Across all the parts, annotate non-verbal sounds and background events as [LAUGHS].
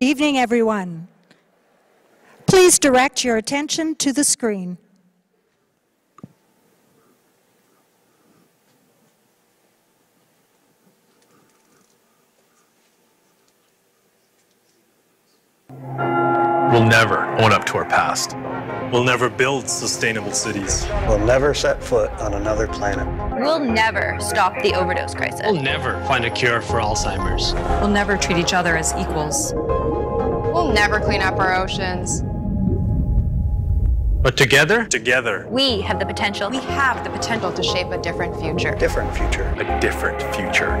evening, everyone. Please direct your attention to the screen. We'll never own up to our past. We'll never build sustainable cities. We'll never set foot on another planet. We'll never stop the overdose crisis. We'll never find a cure for Alzheimer's. We'll never treat each other as equals. We'll never clean up our oceans. But together, Together, We have the potential. We have the potential to shape a different future. Different future. a different future.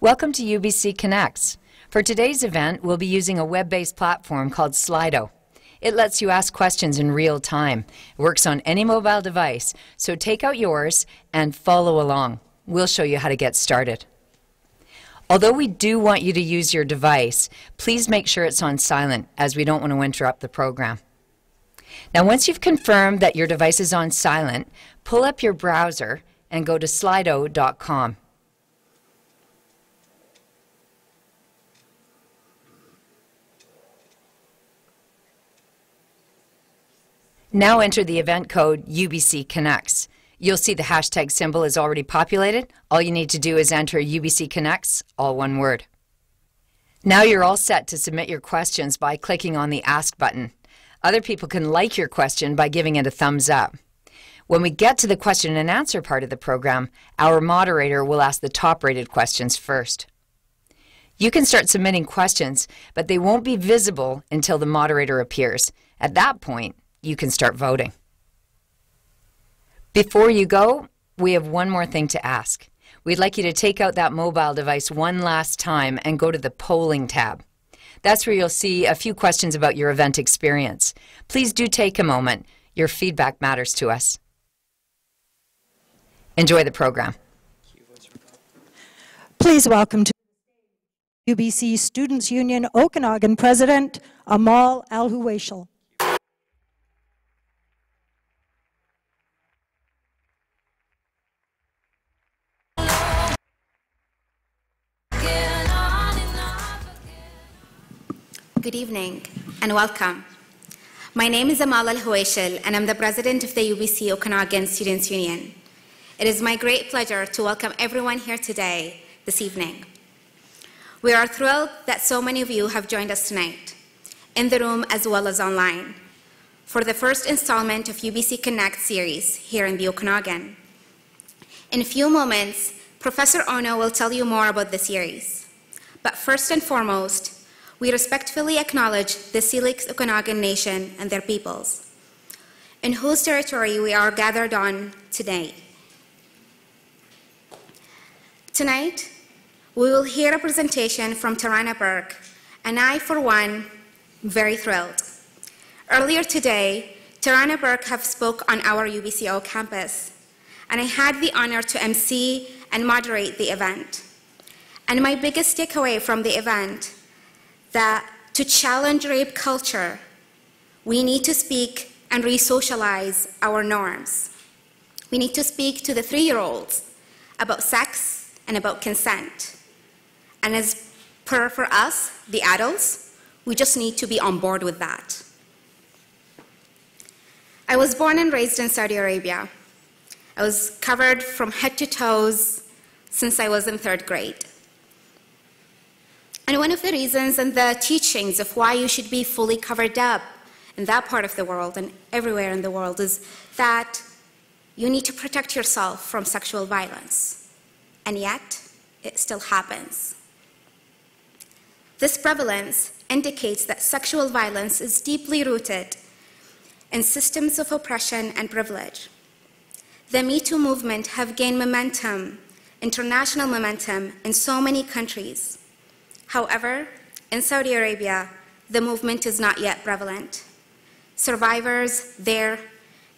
Welcome to UBC Connects. For today's event, we'll be using a web-based platform called Slido. It lets you ask questions in real time. It works on any mobile device, so take out yours and follow along. We'll show you how to get started. Although we do want you to use your device, please make sure it's on silent as we don't want to interrupt the program. Now, once you've confirmed that your device is on silent, pull up your browser and go to slido.com. Now enter the event code UBC Connects. You'll see the hashtag symbol is already populated. All you need to do is enter UBC Connects, all one word. Now you're all set to submit your questions by clicking on the Ask button. Other people can like your question by giving it a thumbs up. When we get to the question and answer part of the program, our moderator will ask the top rated questions first. You can start submitting questions, but they won't be visible until the moderator appears. At that point, you can start voting. Before you go, we have one more thing to ask. We'd like you to take out that mobile device one last time and go to the polling tab. That's where you'll see a few questions about your event experience. Please do take a moment. Your feedback matters to us. Enjoy the program. Please welcome to UBC Students Union Okanagan President Amal Al-Huwaishal. Good evening and welcome. My name is Amal Al Huwaishal and I'm the president of the UBC Okanagan Students Union. It is my great pleasure to welcome everyone here today, this evening. We are thrilled that so many of you have joined us tonight, in the room as well as online, for the first installment of UBC Connect series here in the Okanagan. In a few moments, Professor Ono will tell you more about the series. But first and foremost, we respectfully acknowledge the Syilx Okanagan Nation and their peoples, in whose territory we are gathered on today. Tonight, we will hear a presentation from Tarana Burke, and I, for one, am very thrilled. Earlier today, Tarana Burke have spoke on our UBCO campus, and I had the honor to MC and moderate the event. And my biggest takeaway from the event that to challenge rape culture, we need to speak and re-socialize our norms. We need to speak to the three-year-olds about sex and about consent. And as per for us, the adults, we just need to be on board with that. I was born and raised in Saudi Arabia. I was covered from head to toes since I was in third grade. And one of the reasons and the teachings of why you should be fully covered up in that part of the world and everywhere in the world is that you need to protect yourself from sexual violence. And yet, it still happens. This prevalence indicates that sexual violence is deeply rooted in systems of oppression and privilege. The Me Too movement have gained momentum, international momentum, in so many countries. However, in Saudi Arabia, the movement is not yet prevalent. Survivors there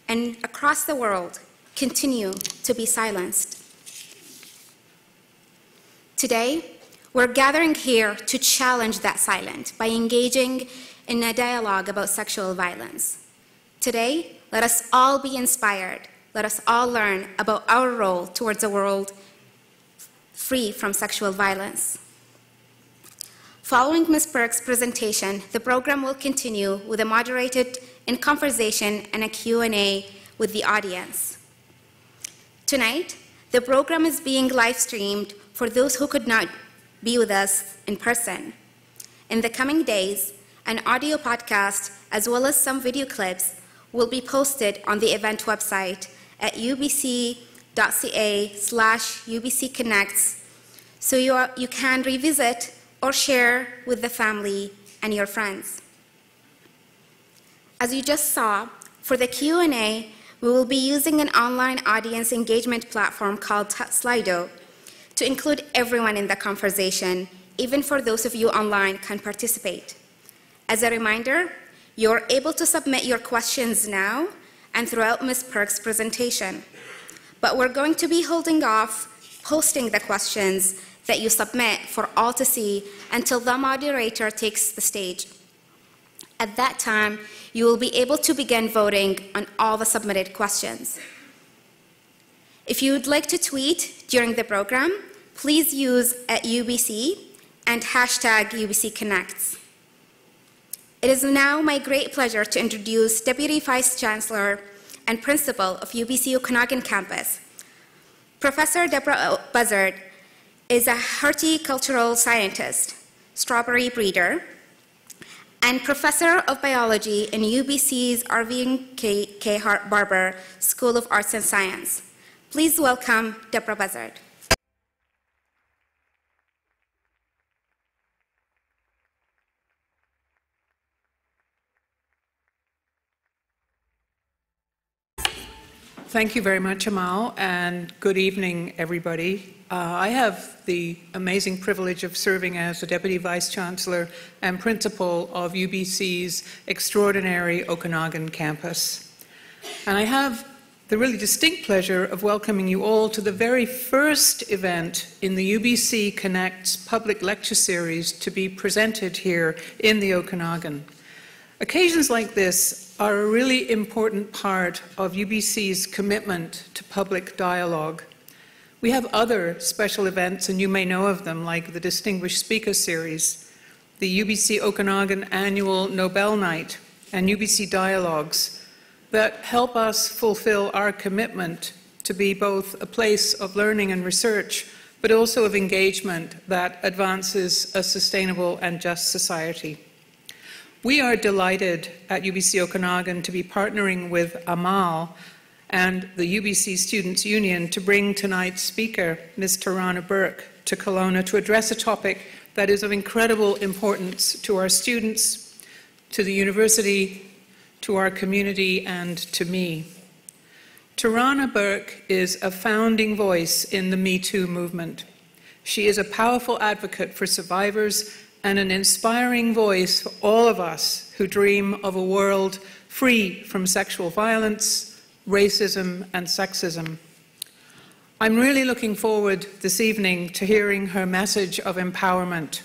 and across the world continue to be silenced. Today, we're gathering here to challenge that silence by engaging in a dialogue about sexual violence. Today, let us all be inspired let us all learn about our role towards a world free from sexual violence. Following Ms. Burke's presentation, the program will continue with a moderated in conversation and a Q&A with the audience. Tonight, the program is being live streamed for those who could not be with us in person. In the coming days, an audio podcast as well as some video clips will be posted on the event website at ubc.ca slash ubcconnects so you, are, you can revisit or share with the family and your friends. As you just saw, for the Q&A, we will be using an online audience engagement platform called Slido to include everyone in the conversation, even for those of you online can participate. As a reminder, you're able to submit your questions now and throughout Ms. Burke's presentation. But we're going to be holding off posting the questions that you submit for all to see until the moderator takes the stage. At that time, you will be able to begin voting on all the submitted questions. If you would like to tweet during the program, please use at UBC and hashtag UBC Connects. It is now my great pleasure to introduce Deputy Vice Chancellor and Principal of UBC Okanagan Campus. Professor Deborah Buzzard is a horticultural scientist, strawberry breeder, and professor of biology in UBC's Irving K. K. Barber School of Arts and Science. Please welcome Deborah Buzzard. Thank you very much, Amal, and good evening, everybody. Uh, I have the amazing privilege of serving as the Deputy Vice Chancellor and Principal of UBC's extraordinary Okanagan campus. And I have the really distinct pleasure of welcoming you all to the very first event in the UBC Connects public lecture series to be presented here in the Okanagan. Occasions like this are a really important part of UBC's commitment to public dialogue. We have other special events, and you may know of them, like the Distinguished Speaker Series, the UBC Okanagan Annual Nobel Night, and UBC Dialogues, that help us fulfill our commitment to be both a place of learning and research, but also of engagement that advances a sustainable and just society. We are delighted at UBC Okanagan to be partnering with Amal and the UBC Students' Union to bring tonight's speaker, Ms. Tarana Burke, to Kelowna to address a topic that is of incredible importance to our students, to the university, to our community, and to me. Tarana Burke is a founding voice in the Me Too movement. She is a powerful advocate for survivors and an inspiring voice for all of us who dream of a world free from sexual violence, racism, and sexism. I'm really looking forward this evening to hearing her message of empowerment.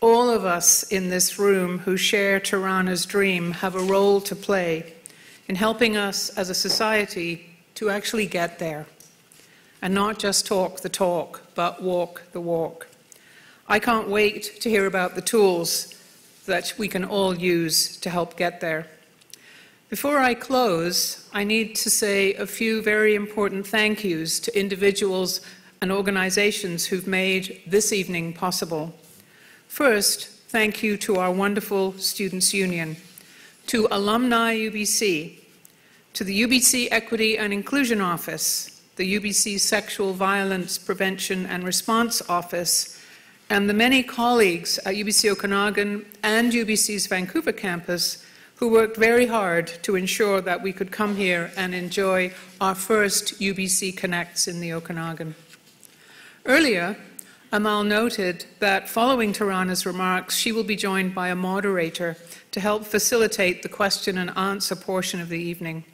All of us in this room who share Tarana's dream have a role to play in helping us as a society to actually get there and not just talk the talk, but walk the walk. I can't wait to hear about the tools that we can all use to help get there. Before I close, I need to say a few very important thank yous to individuals and organizations who've made this evening possible. First, thank you to our wonderful Students' Union, to Alumni UBC, to the UBC Equity and Inclusion Office, the UBC Sexual Violence Prevention and Response Office, and the many colleagues at UBC Okanagan and UBC's Vancouver campus who worked very hard to ensure that we could come here and enjoy our first UBC Connects in the Okanagan. Earlier, Amal noted that following Tarana's remarks, she will be joined by a moderator to help facilitate the question and answer portion of the evening.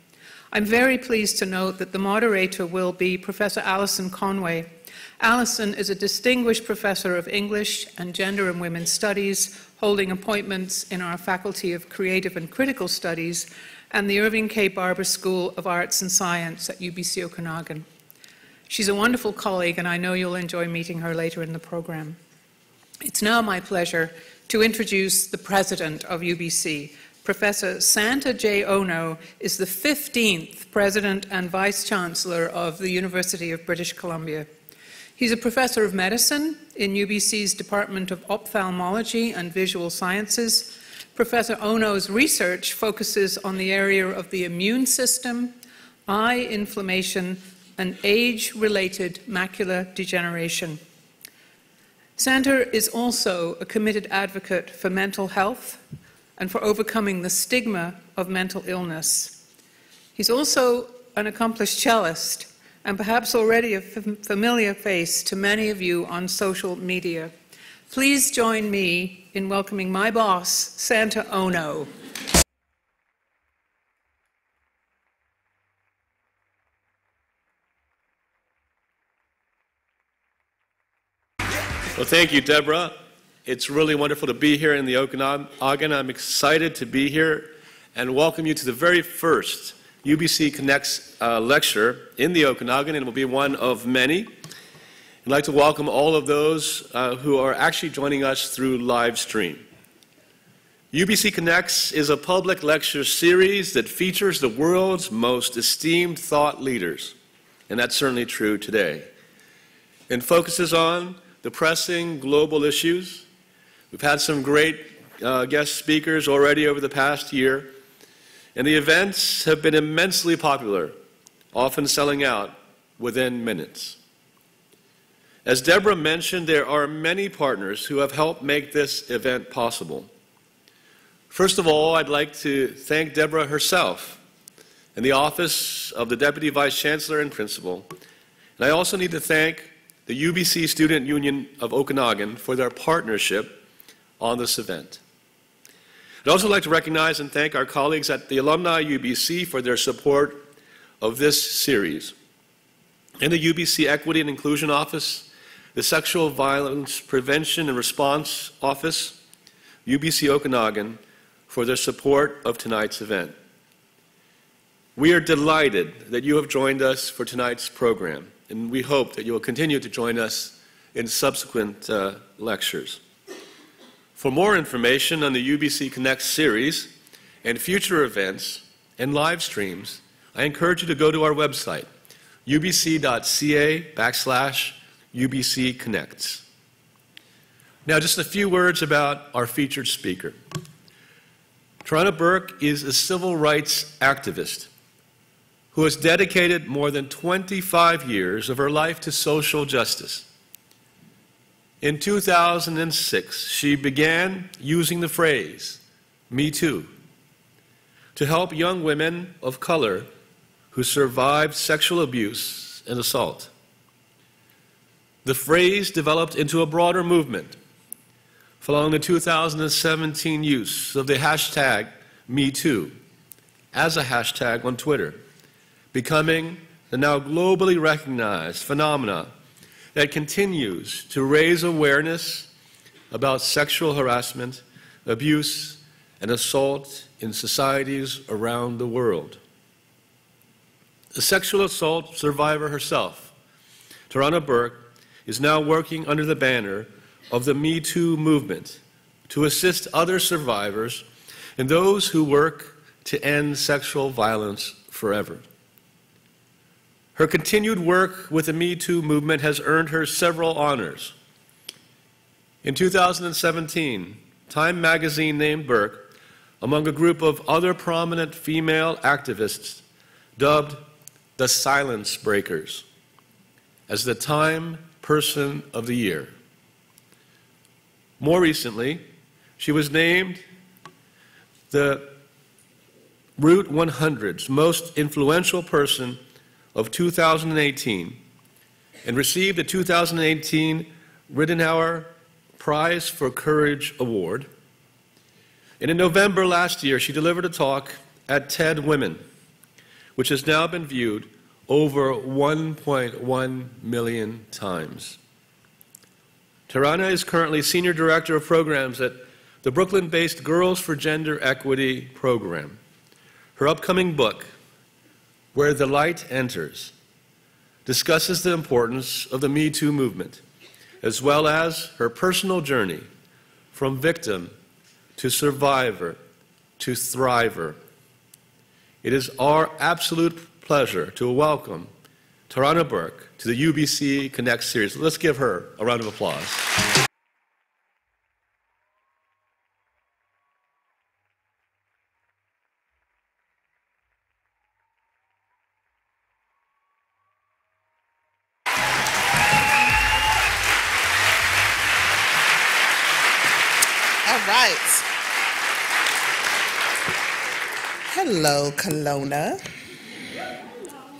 I'm very pleased to note that the moderator will be Professor Alison Conway, Alison is a distinguished professor of English and Gender and Women's Studies, holding appointments in our Faculty of Creative and Critical Studies and the Irving K. Barber School of Arts and Science at UBC Okanagan. She's a wonderful colleague, and I know you'll enjoy meeting her later in the program. It's now my pleasure to introduce the president of UBC. Professor Santa J. Ono is the 15th president and vice chancellor of the University of British Columbia. He's a professor of medicine in UBC's Department of Ophthalmology and Visual Sciences. Professor Ono's research focuses on the area of the immune system, eye inflammation, and age related macular degeneration. Santa is also a committed advocate for mental health and for overcoming the stigma of mental illness. He's also an accomplished cellist and perhaps already a familiar face to many of you on social media. Please join me in welcoming my boss, Santa Ono. Well, thank you, Deborah. It's really wonderful to be here in the Okanagan. I'm excited to be here and welcome you to the very first UBC Connects uh, lecture in the Okanagan, and it will be one of many. I'd like to welcome all of those uh, who are actually joining us through live stream. UBC Connects is a public lecture series that features the world's most esteemed thought leaders, and that's certainly true today, and focuses on the pressing global issues. We've had some great uh, guest speakers already over the past year and the events have been immensely popular, often selling out within minutes. As Deborah mentioned, there are many partners who have helped make this event possible. First of all, I'd like to thank Deborah herself and the Office of the Deputy Vice Chancellor and Principal. And I also need to thank the UBC Student Union of Okanagan for their partnership on this event. I'd also like to recognize and thank our colleagues at the Alumni UBC for their support of this series. In the UBC Equity and Inclusion Office, the Sexual Violence Prevention and Response Office, UBC Okanagan, for their support of tonight's event. We are delighted that you have joined us for tonight's program, and we hope that you will continue to join us in subsequent uh, lectures. For more information on the UBC Connect series and future events and live streams, I encourage you to go to our website, ubc.ca backslash UBC Connects. Now, just a few words about our featured speaker. Tarana Burke is a civil rights activist who has dedicated more than 25 years of her life to social justice. In 2006, she began using the phrase, Me Too, to help young women of color who survived sexual abuse and assault. The phrase developed into a broader movement following the 2017 use of the hashtag MeToo as a hashtag on Twitter, becoming the now globally recognized phenomenon that continues to raise awareness about sexual harassment, abuse, and assault in societies around the world. The sexual assault survivor herself, Tarana Burke, is now working under the banner of the Me Too movement to assist other survivors and those who work to end sexual violence forever. Her continued work with the Me Too movement has earned her several honors. In 2017, Time magazine named Burke among a group of other prominent female activists dubbed the Silence Breakers as the Time Person of the Year. More recently, she was named the Root 100's most influential person of 2018 and received a 2018 Ridenhour Prize for Courage Award. And in November last year, she delivered a talk at TED Women, which has now been viewed over 1.1 million times. Tarana is currently Senior Director of Programs at the Brooklyn based Girls for Gender Equity program. Her upcoming book, Where the Light Enters, discusses the importance of the Me Too movement, as well as her personal journey from victim to survivor to thriver. It is our absolute pleasure to welcome Tarana Burke to the UBC Connect series. Let's give her a round of applause. Hello, Kelowna.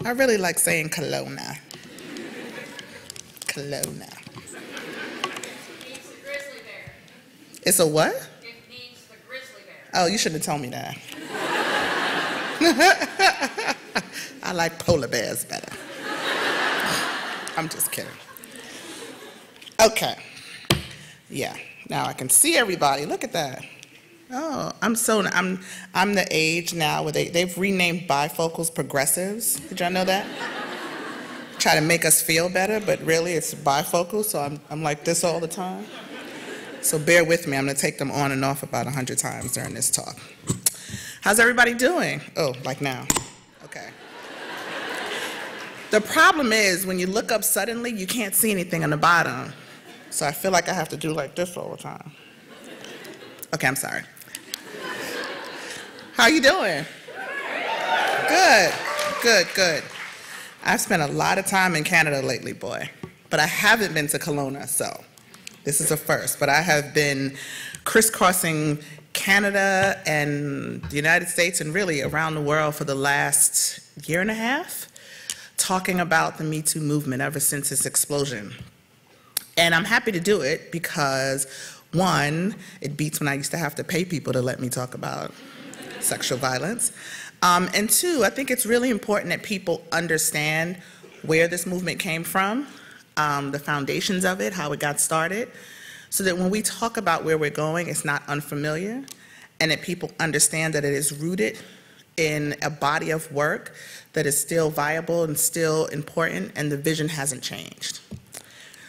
I really like saying Kelowna. Kelowna. It's a what? It means the grizzly bear. Oh, you shouldn't have told me that. [LAUGHS] I like polar bears better. I'm just kidding. Okay. Yeah. Now I can see everybody. Look at that. Oh, I'm so I'm I'm the age now where they they've renamed bifocals progressives. Did y'all know that? Try to make us feel better, but really it's bifocal. So I'm I'm like this all the time. So bear with me. I'm gonna take them on and off about a hundred times during this talk. How's everybody doing? Oh, like now. Okay. The problem is when you look up suddenly, you can't see anything on the bottom. So I feel like I have to do like this all the time. Okay, I'm sorry. How you doing? Good, good, good. I've spent a lot of time in Canada lately, boy, but I haven't been to Kelowna, so this is a first. But I have been crisscrossing Canada and the United States and really around the world for the last year and a half, talking about the Me Too movement ever since its explosion. And I'm happy to do it because one, it beats when I used to have to pay people to let me talk about sexual violence. Um, and two, I think it's really important that people understand where this movement came from, um, the foundations of it, how it got started, so that when we talk about where we're going, it's not unfamiliar, and that people understand that it is rooted in a body of work that is still viable and still important, and the vision hasn't changed.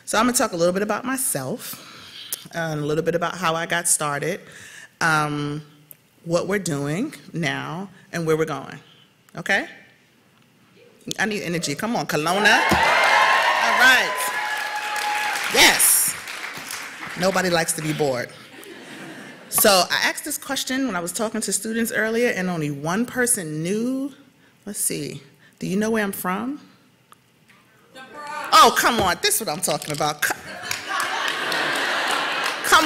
So I'm gonna talk a little bit about myself, and a little bit about how I got started. Um, what we're doing now and where we're going. Okay? I need energy. Come on, Kelowna. All right. Yes. Nobody likes to be bored. So I asked this question when I was talking to students earlier, and only one person knew. Let's see. Do you know where I'm from? Oh, come on. This is what I'm talking about. Come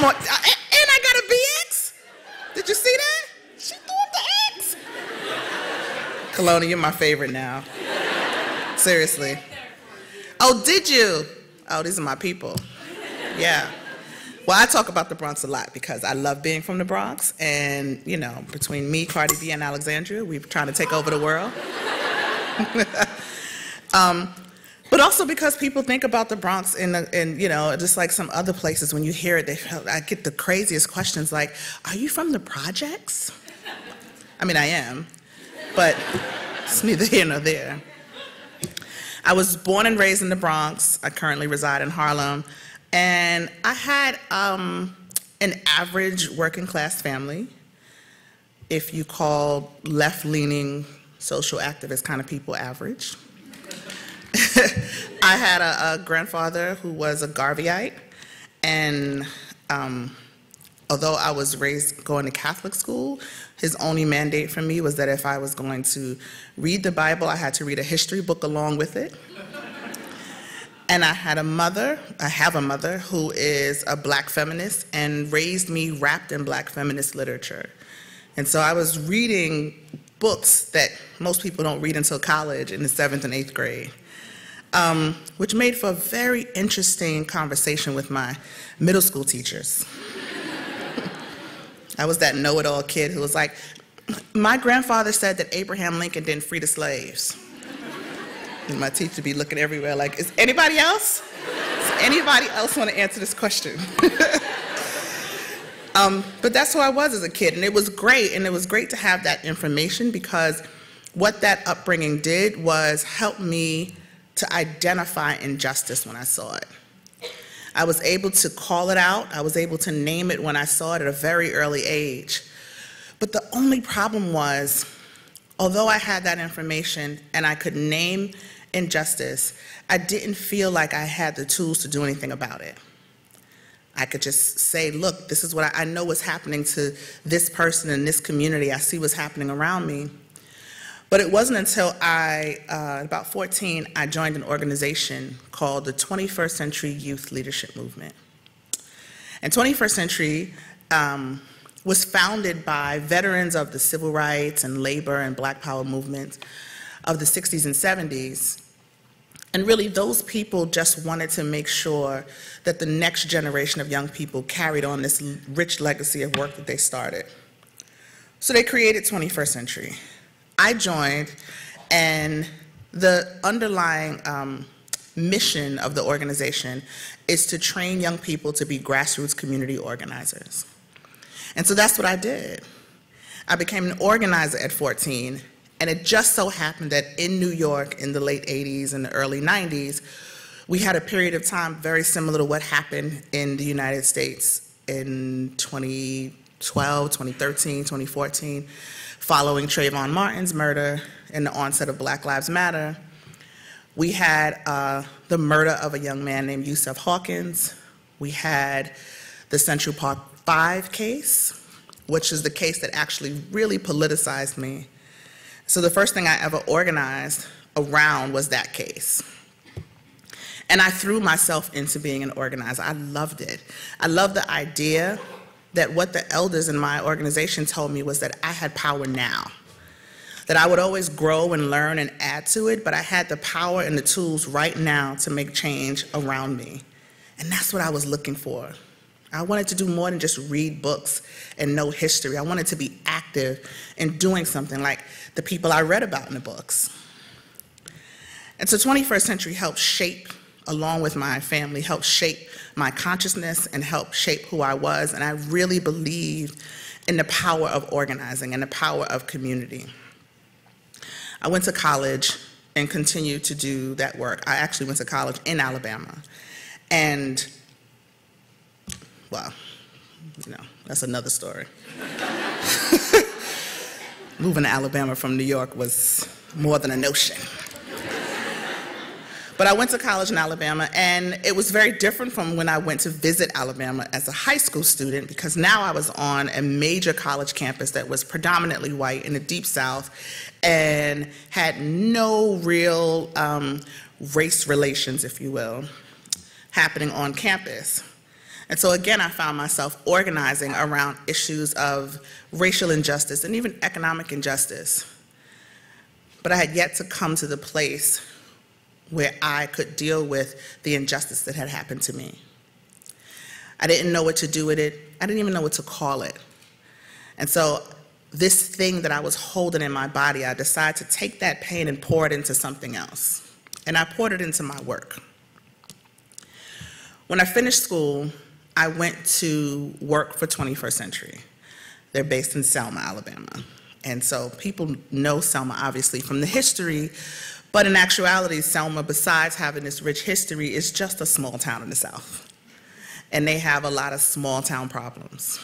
on. And I got a BX. Did you see that? Kelowna, you're my favorite now. Seriously. Oh, did you? Oh, these are my people. Yeah. Well, I talk about the Bronx a lot because I love being from the Bronx. And, you know, between me, Cardi B, and Alexandria, we're trying to take over the world. [LAUGHS] um, but also because people think about the Bronx and, and you know, just like some other places, when you hear it, they, I get the craziest questions like, are you from the projects? I mean, I am. But it's neither here nor there. I was born and raised in the Bronx. I currently reside in Harlem. And I had um, an average working class family. If you call left leaning social activist kind of people average. [LAUGHS] I had a, a, grandfather who was a Garveyite. And um, although I was raised going to Catholic school, his only mandate for me was that if I was going to read the Bible, I had to read a history book along with it. And I had a mother, I have a mother, who is a black feminist and raised me wrapped in black feminist literature. And so I was reading books that most people don't read until college in the seventh and eighth grade, um, which made for a very interesting conversation with my middle school teachers. I was that know it all kid who was like, my grandfather said that Abraham Lincoln didn't free the slaves. And my teacher be looking everywhere like, is anybody else? Does anybody else want to answer this question? [LAUGHS] um, but that's who I was as a kid, and it was great, and it was great to have that information because what that upbringing did was help me to identify injustice when I saw it. I was able to call it out, I was able to name it when I saw it at a very early age. But the only problem was, although I had that information and I could name injustice, I didn't feel like I had the tools to do anything about it. I could just say, look, this is what I, I know what's happening to this person in this community. I see what's happening around me. But it wasn't until I, uh, about 14, I joined an organization called the 21st Century Youth Leadership Movement. And 21st Century um, was founded by veterans of the civil rights and labor and black power movements of the 60s and 70s. And really, those people just wanted to make sure that the next generation of young people carried on this rich legacy of work that they started. So they created 21st Century. I joined, and the underlying um, mission of the organization is to train young people to be grassroots community organizers. And so that's what I did. I became an organizer at 14, and it just so happened that in New York in the late 80s and the early 90s, we had a period of time very similar to what happened in the United States in 2012, 2013, 2014 following Trayvon Martin's murder and the onset of Black Lives Matter, we had uh, the murder of a young man named Yusef Hawkins. We had the Central Park Five case, which is the case that actually really politicized me. So the first thing I ever organized around was that case. And I threw myself into being an organizer. I loved it. I loved the idea that what the elders in my organization told me was that I had power now. That I would always grow and learn and add to it, but I had the power and the tools right now to make change around me. And that's what I was looking for. I wanted to do more than just read books and know history. I wanted to be active in doing something like the people I read about in the books. And so 21st Century helped shape, along with my family, helped shape my consciousness and helped shape who I was. And I really believed in the power of organizing and the power of community. I went to college and continued to do that work. I actually went to college in Alabama. And, well, you know, that's another story. [LAUGHS] Moving to Alabama from New York was more than a notion. But I went to college in Alabama, and it was very different from when I went to visit Alabama as a high school student because now I was on a major college campus that was predominantly white in the deep south and had no real um, race relations, if you will, happening on campus. And so again, I found myself organizing around issues of racial injustice and even economic injustice. But I had yet to come to the place where I could deal with the injustice that had happened to me. I didn't know what to do with it. I didn't even know what to call it. And so this thing that I was holding in my body, I decided to take that pain and pour it into something else. And I poured it into my work. When I finished school, I went to work for 21st Century. They're based in Selma, Alabama. And so people know Selma, obviously, from the history but in actuality, Selma, besides having this rich history, is just a small town in the South. And they have a lot of small town problems.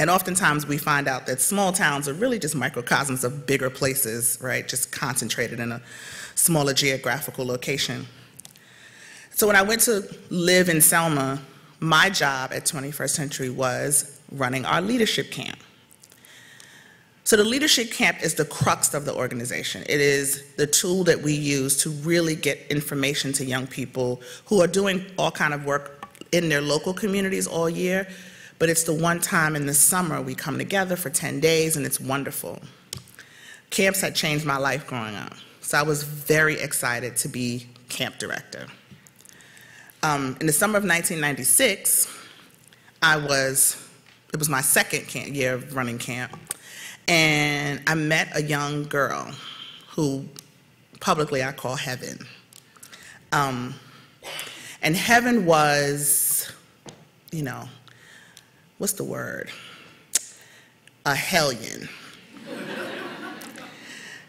And oftentimes we find out that small towns are really just microcosms of bigger places, right? Just concentrated in a smaller geographical location. So when I went to live in Selma, my job at 21st Century was running our leadership camp. So the leadership camp is the crux of the organization. It is the tool that we use to really get information to young people who are doing all kind of work in their local communities all year, but it's the one time in the summer we come together for 10 days and it's wonderful. Camps had changed my life growing up, so I was very excited to be camp director. Um, in the summer of 1996, I was, it was my second camp, year of running camp, and I met a young girl who publicly I call heaven. Um, and heaven was, you know, what's the word? A hellion.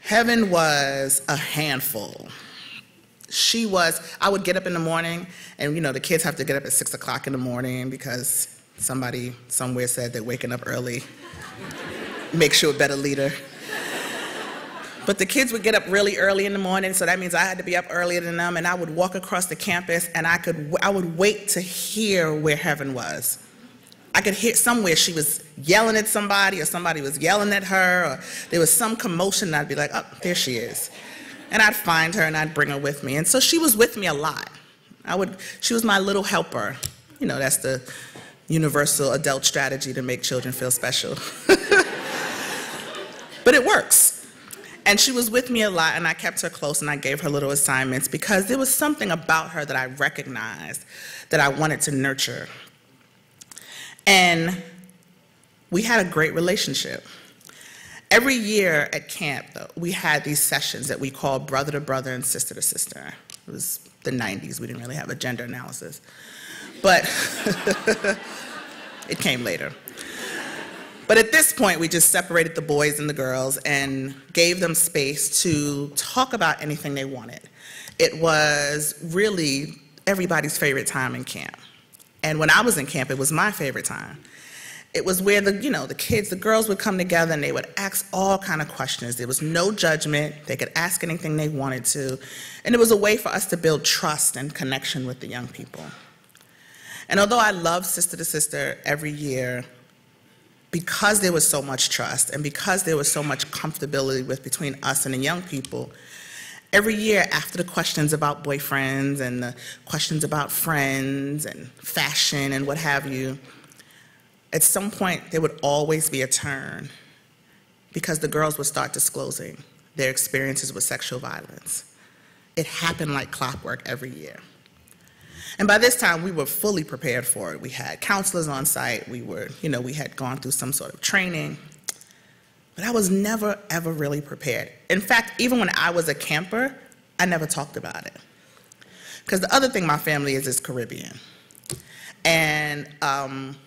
heaven was a handful. She was, I would get up in the morning, and you know, the kids have to get up at six o'clock in the morning because somebody somewhere said they're waking up early makes you a better leader. But the kids would get up really early in the morning, so that means I had to be up earlier than them, and I would walk across the campus, and I could, I would wait to hear where heaven was. I could hear somewhere she was yelling at somebody, or somebody was yelling at her, or there was some commotion, and I'd be like, oh, there she is. And I'd find her, and I'd bring her with me. And so she was with me a lot. I would, she was my little helper. You know, that's the universal adult strategy to make children feel special. [LAUGHS] but it works. And she was with me a lot, and I kept her close, and I gave her little assignments because there was something about her that I recognized that I wanted to nurture. And we had a great relationship. Every year at camp, though, we had these sessions that we called brother to brother and sister to sister. It was the 90s, we didn't really have a gender analysis. But [LAUGHS] it came later. But at this point, we just separated the boys and the girls and gave them space to talk about anything they wanted. It was really everybody's favorite time in camp. And when I was in camp, it was my favorite time. It was where the, you know, the kids, the girls would come together and they would ask all kind of questions. There was no judgment. They could ask anything they wanted to. And it was a way for us to build trust and connection with the young people. And although I love Sister to Sister every year, because there was so much trust and because there was so much comfortability with between us and the young people, every year after the questions about boyfriends and the questions about friends and fashion and what have you, at some point there would always be a turn because the girls would start disclosing their experiences with sexual violence. It happened like clockwork every year. And by this time, we were fully prepared for it. We had counselors on site. We were, you know, we had gone through some sort of training. But I was never, ever really prepared. In fact, even when I was a camper, I never talked about it. Because the other thing my family is is Caribbean. And um,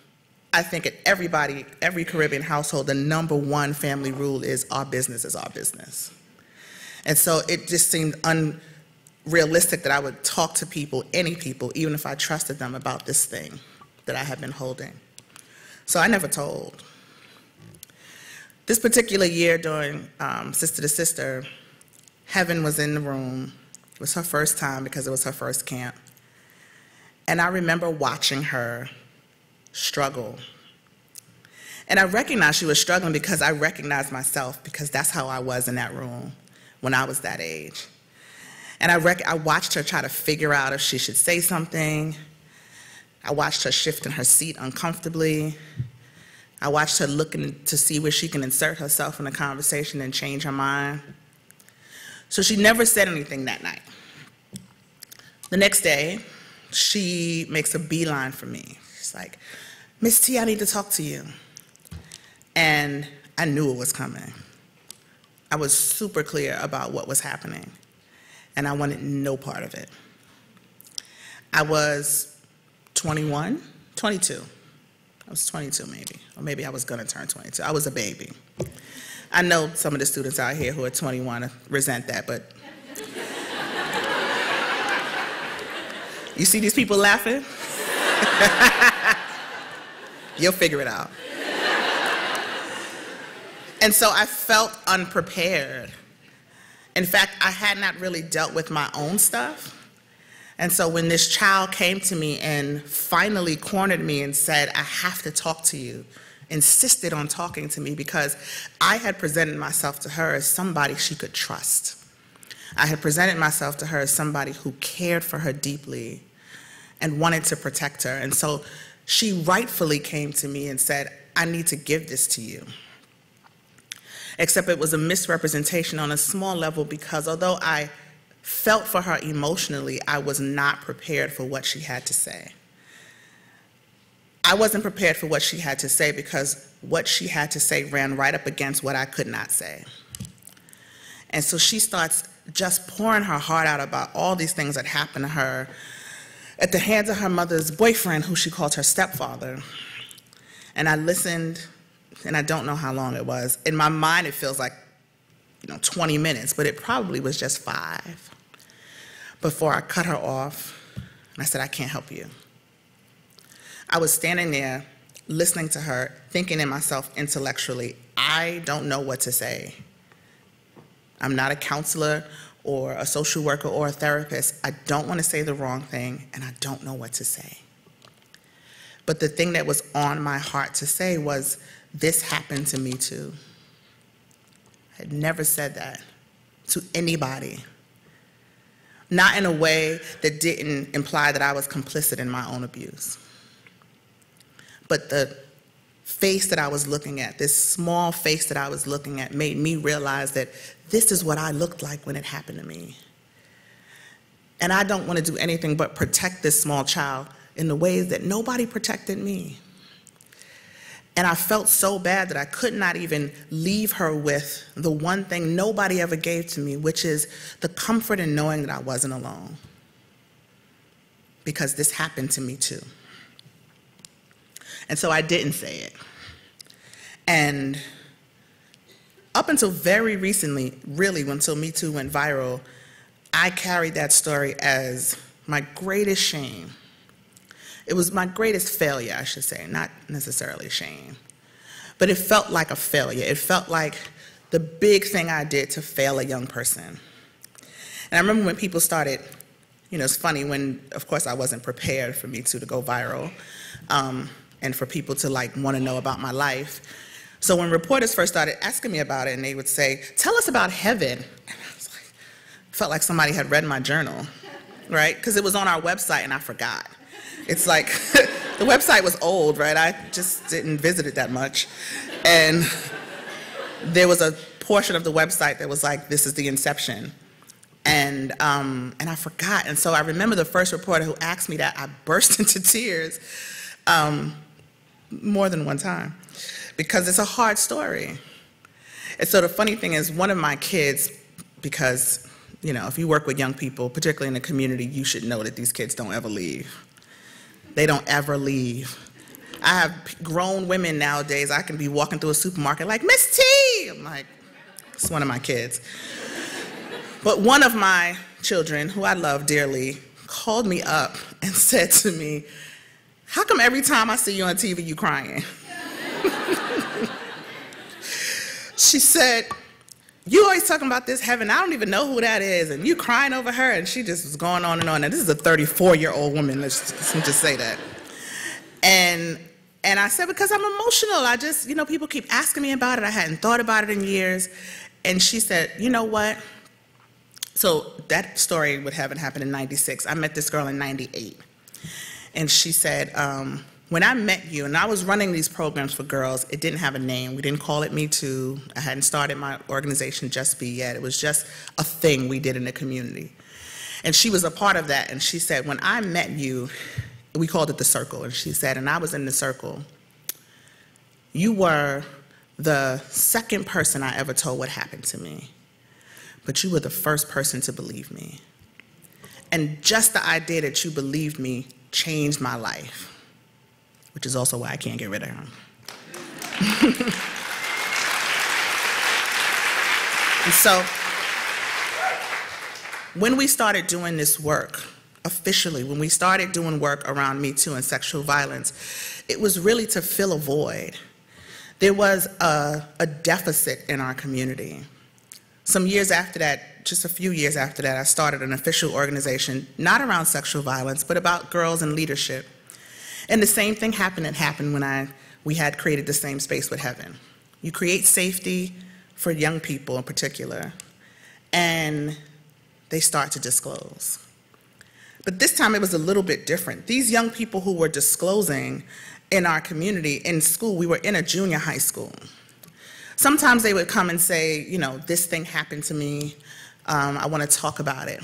I think at everybody, every Caribbean household, the number one family rule is our business is our business. And so it just seemed un, realistic that I would talk to people, any people, even if I trusted them about this thing that I had been holding. So I never told. This particular year during um, Sister to Sister, Heaven was in the room. It was her first time because it was her first camp. And I remember watching her struggle. And I recognized she was struggling because I recognized myself because that's how I was in that room when I was that age. And I, rec- I watched her try to figure out if she should say something. I watched her shift in her seat uncomfortably. I watched her looking to see where she can insert herself in the conversation and change her mind. So she never said anything that night. The next day, she makes a beeline for me. She's like, Miss T, I need to talk to you. And I knew it was coming. I was super clear about what was happening and I wanted no part of it. I was 21, 22. I was 22 maybe, or maybe I was gonna turn 22. I was a baby. I know some of the students out here who are 21 resent that, but [LAUGHS] you see these people laughing? [LAUGHS] You'll figure it out. And so I felt unprepared in fact, I had not really dealt with my own stuff. And so when this child came to me and finally cornered me and said, I have to talk to you, insisted on talking to me because I had presented myself to her as somebody she could trust. I had presented myself to her as somebody who cared for her deeply and wanted to protect her. And so she rightfully came to me and said, I need to give this to you except it was a misrepresentation on a small level because although I felt for her emotionally, I was not prepared for what she had to say. I wasn't prepared for what she had to say because what she had to say ran right up against what I could not say. And so she starts just pouring her heart out about all these things that happened to her at the hands of her mother's boyfriend, who she called her stepfather. And I listened, and I don't know how long it was. In my mind, it feels like, you know, 20 minutes, but it probably was just five before I cut her off. And I said, I can't help you. I was standing there listening to her, thinking in myself intellectually, I don't know what to say. I'm not a counselor or a social worker or a therapist. I don't want to say the wrong thing, and I don't know what to say. But the thing that was on my heart to say was, This happened to me too. I had never said that to anybody. Not in a way that didn't imply that I was complicit in my own abuse. But the face that I was looking at, this small face that I was looking at, made me realize that this is what I looked like when it happened to me. And I don't want to do anything but protect this small child in the ways that nobody protected me. And I felt so bad that I could not even leave her with the one thing nobody ever gave to me, which is the comfort in knowing that I wasn't alone. Because this happened to me too. And so I didn't say it. And up until very recently, really until Me Too went viral, I carried that story as my greatest shame. It was my greatest failure, I should say, not necessarily shame. But it felt like a failure. It felt like the big thing I did to fail a young person. And I remember when people started, you know, it's funny when, of course, I wasn't prepared for Me Too to go viral um, and for people to like want to know about my life. So when reporters first started asking me about it, and they would say, "Tell us about Heaven," and I was like, felt like somebody had read my journal, right? Because it was on our website, and I forgot. It's like [LAUGHS] the website was old, right? I just didn't visit it that much, and there was a portion of the website that was like, "This is the inception." And, um, and I forgot. And so I remember the first reporter who asked me that, I burst [LAUGHS] into tears um, more than one time because it's a hard story. And so the funny thing is, one of my kids, because you know, if you work with young people, particularly in the community, you should know that these kids don't ever leave. They don't ever leave. I have grown women nowadays. I can be walking through a supermarket like, Miss T! I'm like, it's one of my kids. But one of my children, who I love dearly, called me up and [LAUGHS] said to me, How come every time I see you on TV, you crying? [LAUGHS] she said, You always talking about this Heaven. I don't even know who that is. And you crying over her. And she just was going on and on. And this is a 34 year old woman. Let's just, let's just say that. And and I said, because I'm emotional. I just, you know, people keep asking me about it. I hadn't thought about it in years. And she said, you know what? So that story would haven't happened in 96. I met this girl in 98. And she said, um, when I met you, and I was running these programs for girls, it didn't have a name. We didn't call it Me Too. I hadn't started my organization Just Be yet. It was just a thing we did in the community. And she was a part of that. And she said, when I met you, we called it the circle. And she said, and I was in the circle, you were the second person I ever told what happened to me. But you were the first person to believe me. And just the idea that you believed me changed my life which is also why I can't get rid of him. [LAUGHS] and so, when we started doing this work, officially, when we started doing work around Me Too and sexual violence, it was really to fill a void. There was a, a deficit in our community. Some years after that, just a few years after that, I started an official organization, not around sexual violence, but about girls in leadership. And the same thing happened that happened when I, we had created the same space with Heaven. You create safety for young people in particular, and they start to disclose. But this time it was a little bit different. These young people who were disclosing in our community, in school, we were in a junior high school. Sometimes they would come and say, you know, this thing happened to me, um, I want to talk about it.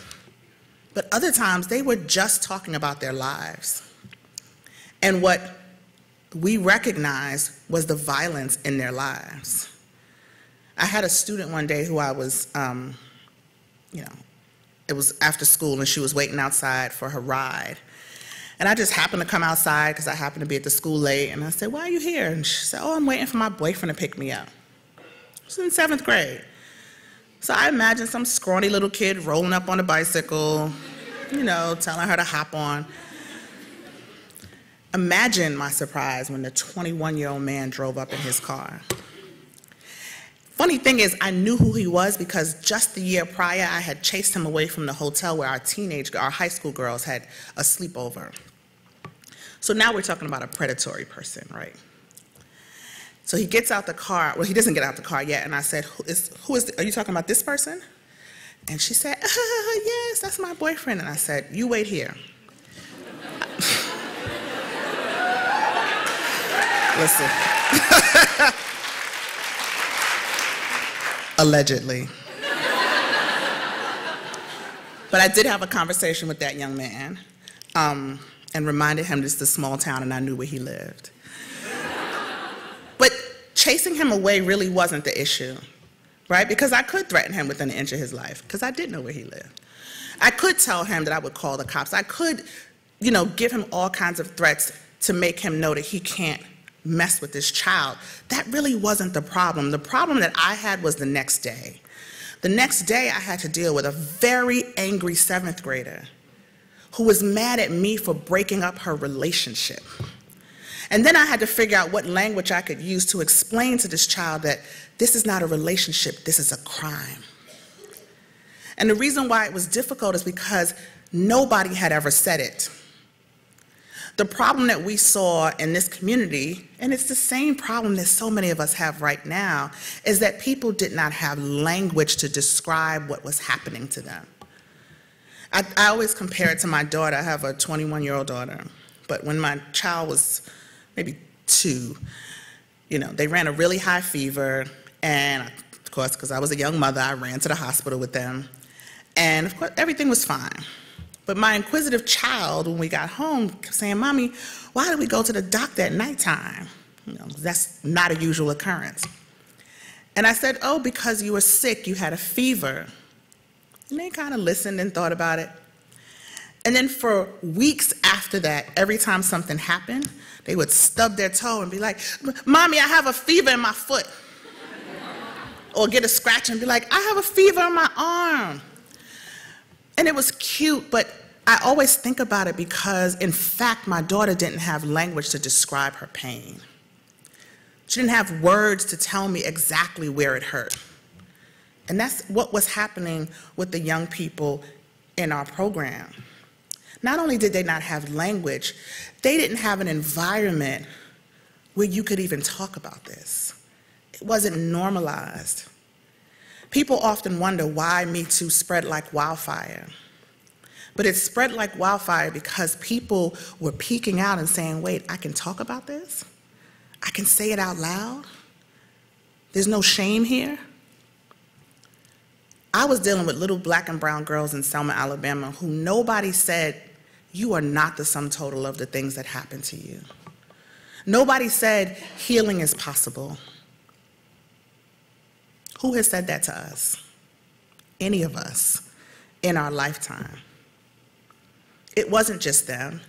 But other times they were just talking about their lives. And what we recognized was the violence in their lives. I had a student one day who I was, um, you know, it was after school and she was waiting outside for her ride. And I just happened to come outside because I happened to be at the school late. And I said, Why are you here? And she said, Oh, I'm waiting for my boyfriend to pick me up. Was in seventh grade. So I imagine some scrawny little kid rolling up on a bicycle, you know, telling her to hop on. Imagine my surprise when the 21 year old man drove up in his car. Funny thing is, I knew who he was because just the year prior, I had chased him away from the hotel where our teenage, our high school girls had a sleepover. So now we're talking about a predatory person, right? So he gets out the car. Well, he doesn't get out the car yet. And I said, who is, who is the, are you talking about this person? And she said, uh, [LAUGHS] yes, that's my boyfriend. And I said, you wait here. Listen. [LAUGHS] Allegedly. but I did have a conversation with that young man um, and reminded him this is a small town and I knew where he lived. but chasing him away really wasn't the issue, right? Because I could threaten him within an inch of his life because I did know where he lived. I could tell him that I would call the cops. I could, you know, give him all kinds of threats to make him know that he can't mess with this child. That really wasn't the problem. The problem that I had was the next day. The next day, I had to deal with a very angry seventh grader who was mad at me for breaking up her relationship. And then I had to figure out what language I could use to explain to this child that this is not a relationship, this is a crime. And the reason why it was difficult is because nobody had ever said it. The problem that we saw in this community, and it's the same problem that so many of us have right now, is that people did not have language to describe what was happening to them. I, I always compare it to my daughter. I have a 21 year old daughter. But when my child was maybe two, you know, they ran a really high fever. And of course, because I was a young mother, I ran to the hospital with them. And of course, everything was fine. But my inquisitive child, when we got home, kept saying, Mommy, why did we go to the doctor at nighttime? You know, that's not a usual occurrence. And I said, Oh, because you were sick, you had a fever. And they kind of listened and thought about it. And then for weeks after that, every time something happened, they would stub their toe and be like, Mommy, I have a fever in my foot. or get a scratch and be like, I have a fever in my arm. And it was cute, but I always think about it because, in fact, my daughter didn't have language to describe her pain. She didn't have words to tell me exactly where it hurt. And that's what was happening with the young people in our program. Not only did they not have language, they didn't have an environment where you could even talk about this. It wasn't normalized. People often wonder why Me Too spread like wildfire. But it spread like wildfire because people were peeking out and saying, wait, I can talk about this? I can say it out loud? There's no shame here? I was dealing with little black and brown girls in Selma, Alabama, who nobody said, You are not the sum total of the things that happened to you. Nobody said, Healing is possible. Who has said that to us? Any of us in our lifetime. It wasn't just them.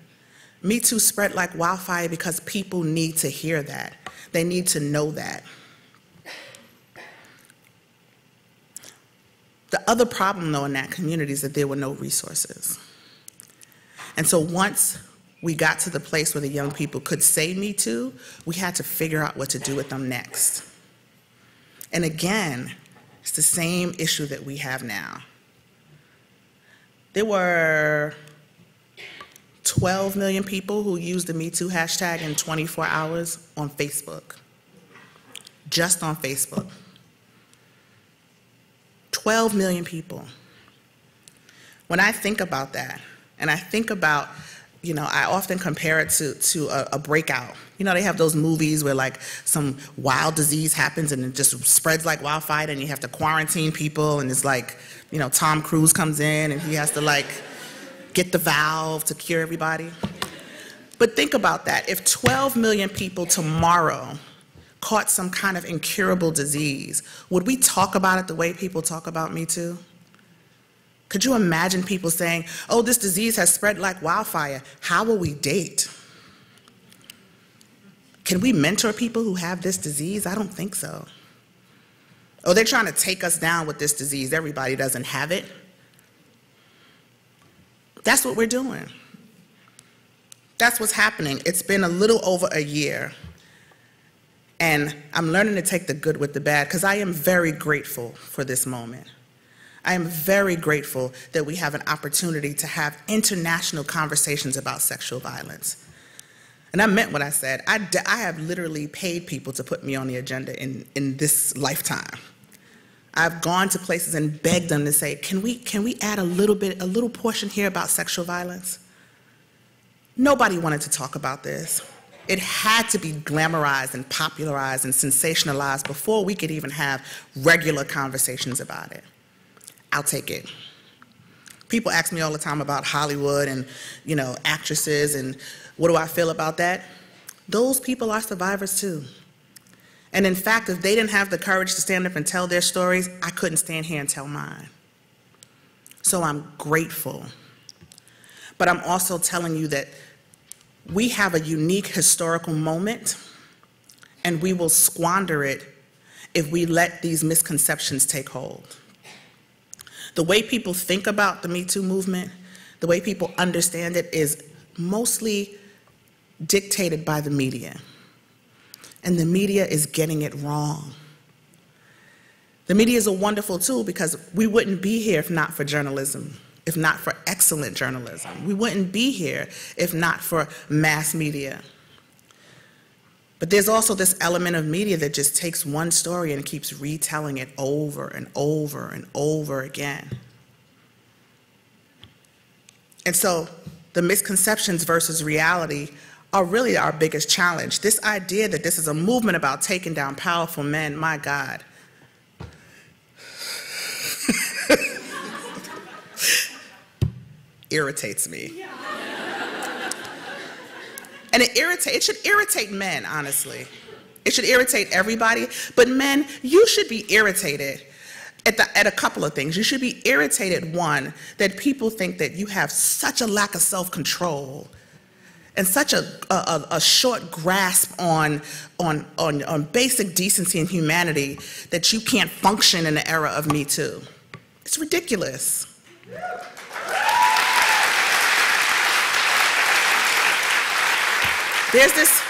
Me Too spread like wildfire because people need to hear that. They need to know that. The other problem, though, in that community is that there were no resources. And so once we got to the place where the young people could say Me Too, we had to figure out what to do with them next. And again, it's the same issue that we have now. There were 12 million people who used the MeToo hashtag in 24 hours on Facebook, just on Facebook. 12 million people. When I think about that, and I think about you know, I often compare it to, to a, a, breakout. You know, they have those movies where like some wild disease happens and it just spreads like wildfire and you have to quarantine people and it's like, you know, Tom Cruise comes in and he has to like get the valve to cure everybody. But think about that. If 12 million people tomorrow caught some kind of incurable disease, would we talk about it the way people talk about Me Too? Could you imagine people saying, oh, this disease has spread like wildfire? How will we date? Can we mentor people who have this disease? I don't think so. Oh, they're trying to take us down with this disease. Everybody doesn't have it. That's what we're doing. That's what's happening. It's been a little over a year. And I'm learning to take the good with the bad because I am very grateful for this moment. I am very grateful that we have an opportunity to have international conversations about sexual violence. And I meant what I said. I, I have literally paid people to put me on the agenda in, in this lifetime. I've gone to places and begged them to say, can we, can we add a little bit, a little portion here about sexual violence? Nobody wanted to talk about this. It had to be glamorized and popularized and sensationalized before we could even have regular conversations about it. I'll take it. People ask me all the time about Hollywood and, you know, actresses and what do I feel about that? Those people are survivors too. And in fact, if they didn't have the courage to stand up and tell their stories, I couldn't stand here and tell mine. So I'm grateful. But I'm also telling you that we have a unique historical moment, and we will squander it if we let these misconceptions take hold. The way people think about the Me Too movement, the way people understand it, is mostly dictated by the media. And the media is getting it wrong. The media is a wonderful tool because we wouldn't be here if not for journalism if not for excellent journalism. We wouldn't be here if not for mass media. But there's also this element of media that just takes one story and keeps retelling it over and over and over again. And so the misconceptions versus reality are really our biggest challenge. This idea that this is a movement about taking down powerful men, my God. [LAUGHS] irritates me. And it irritate, it should irritate men, honestly. It should irritate everybody, but men, you should be irritated at, the, at a couple of things. You should be irritated, one, that people think that you have such a lack of self-control and such a, a, a, short grasp on, on, on, on basic decency and humanity that you can't function in the era of Me Too. It's ridiculous. There's this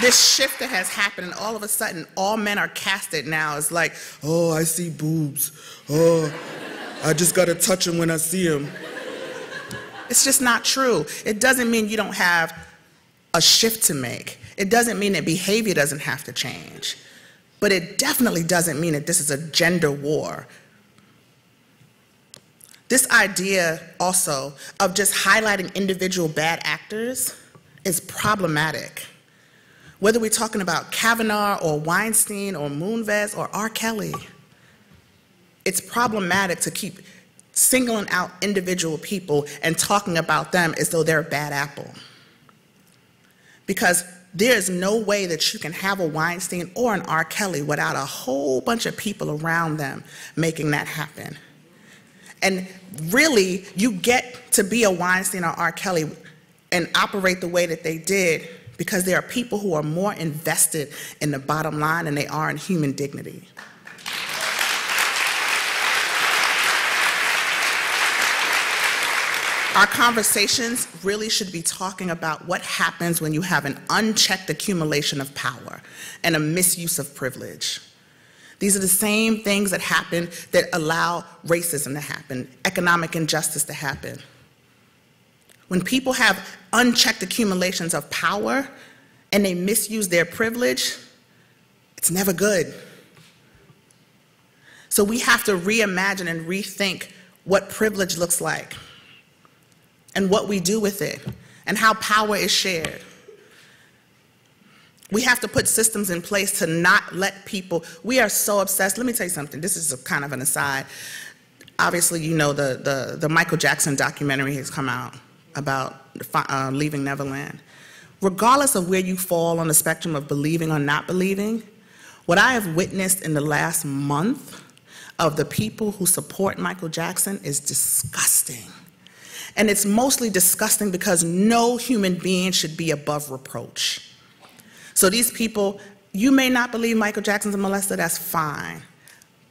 this shift that has happened, and all of a sudden, all men are casted now. It's like, oh, I see boobs. Oh, I just gotta touch them when I see them. It's just not true. It doesn't mean you don't have a shift to make. It doesn't mean that behavior doesn't have to change. But it definitely doesn't mean that this is a gender war. This idea also of just highlighting individual bad actors is problematic. Whether we're talking about Kavanaugh or Weinstein or Moonves or R. Kelly, it's problematic to keep singling out individual people and talking about them as though they're a bad apple. Because there's no way that you can have a Weinstein or an R. Kelly without a whole bunch of people around them making that happen. And really, you get to be a Weinstein or R. Kelly and operate the way that they did because there are people who are more invested in the bottom line than they are in human dignity. Our conversations really should be talking about what happens when you have an unchecked accumulation of power and a misuse of privilege. These are the same things that happen that allow racism to happen, economic injustice to happen. When people have unchecked accumulations of power and they misuse their privilege, it's never good. So we have to reimagine and rethink what privilege looks like and what we do with it and how power is shared. We have to put systems in place to not let people, we are so obsessed. Let me tell you something, this is kind of an aside. Obviously, you know the, the, the Michael Jackson documentary has come out about uh, leaving Neverland. Regardless of where you fall on the spectrum of believing or not believing, what I have witnessed in the last month of the people who support Michael Jackson is disgusting. And it's mostly disgusting because no human being should be above reproach. So these people, you may not believe Michael Jackson's a molester, that's fine.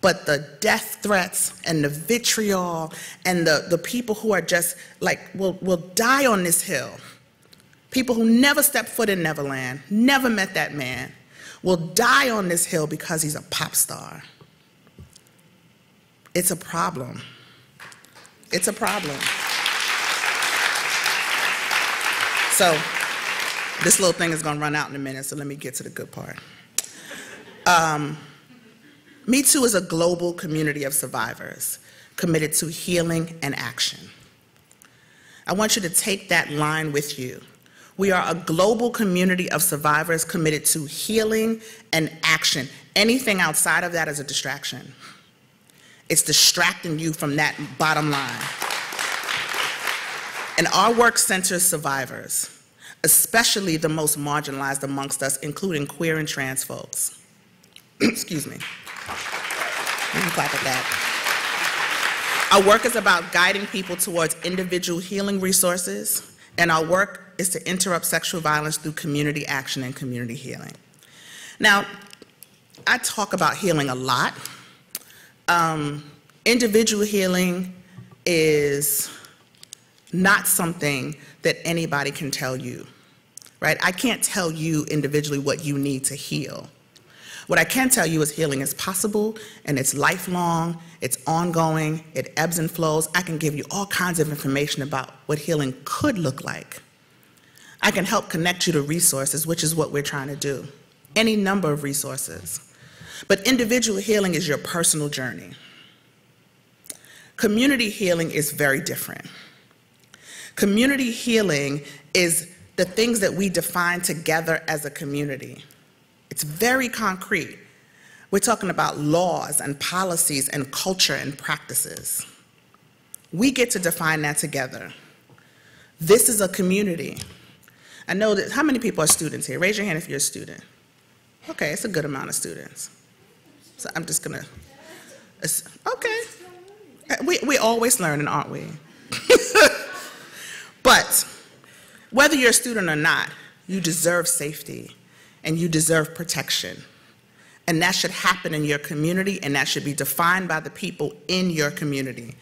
But the death threats and the vitriol and the, the people who are just like, will, will die on this hill, people who never stepped foot in Neverland, never met that man, will die on this hill because he's a pop star. It's a problem. It's a problem. So, this little thing is going to run out in a minute, so let me get to the good part. Um, Me Too is a global community of survivors committed to healing and action. I want you to take that line with you. We are a global community of survivors committed to healing and action. Anything outside of that is a distraction. It's distracting you from that bottom line. And our work centers survivors, especially the most marginalized amongst us, including queer and trans folks. [CLEARS THROAT] Excuse me. You can clap at that. Our work is about guiding people towards individual healing resources, and our work is to interrupt sexual violence through community action and community healing. Now, I talk about healing a lot. Um, individual healing is not something that anybody can tell you, right? I can't tell you individually what you need to heal. What I can tell you is healing is possible and it's lifelong, it's ongoing, it ebbs and flows. I can give you all kinds of information about what healing could look like. I can help connect you to resources, which is what we're trying to do. Any number of resources. But individual healing is your personal journey. Community healing is very different. Community healing is the things that we define together as a community. It's very concrete. We're talking about laws and policies and culture and practices. We get to define that together. This is a community. I know that, how many people are students here? Raise your hand if you're a student. Okay, it's a good amount of students. So I'm just gonna, okay. We, we always learning, aren't we? [LAUGHS] but whether you're a student or not, you deserve safety and you deserve protection. And that should happen in your community and that should be defined by the people in your community.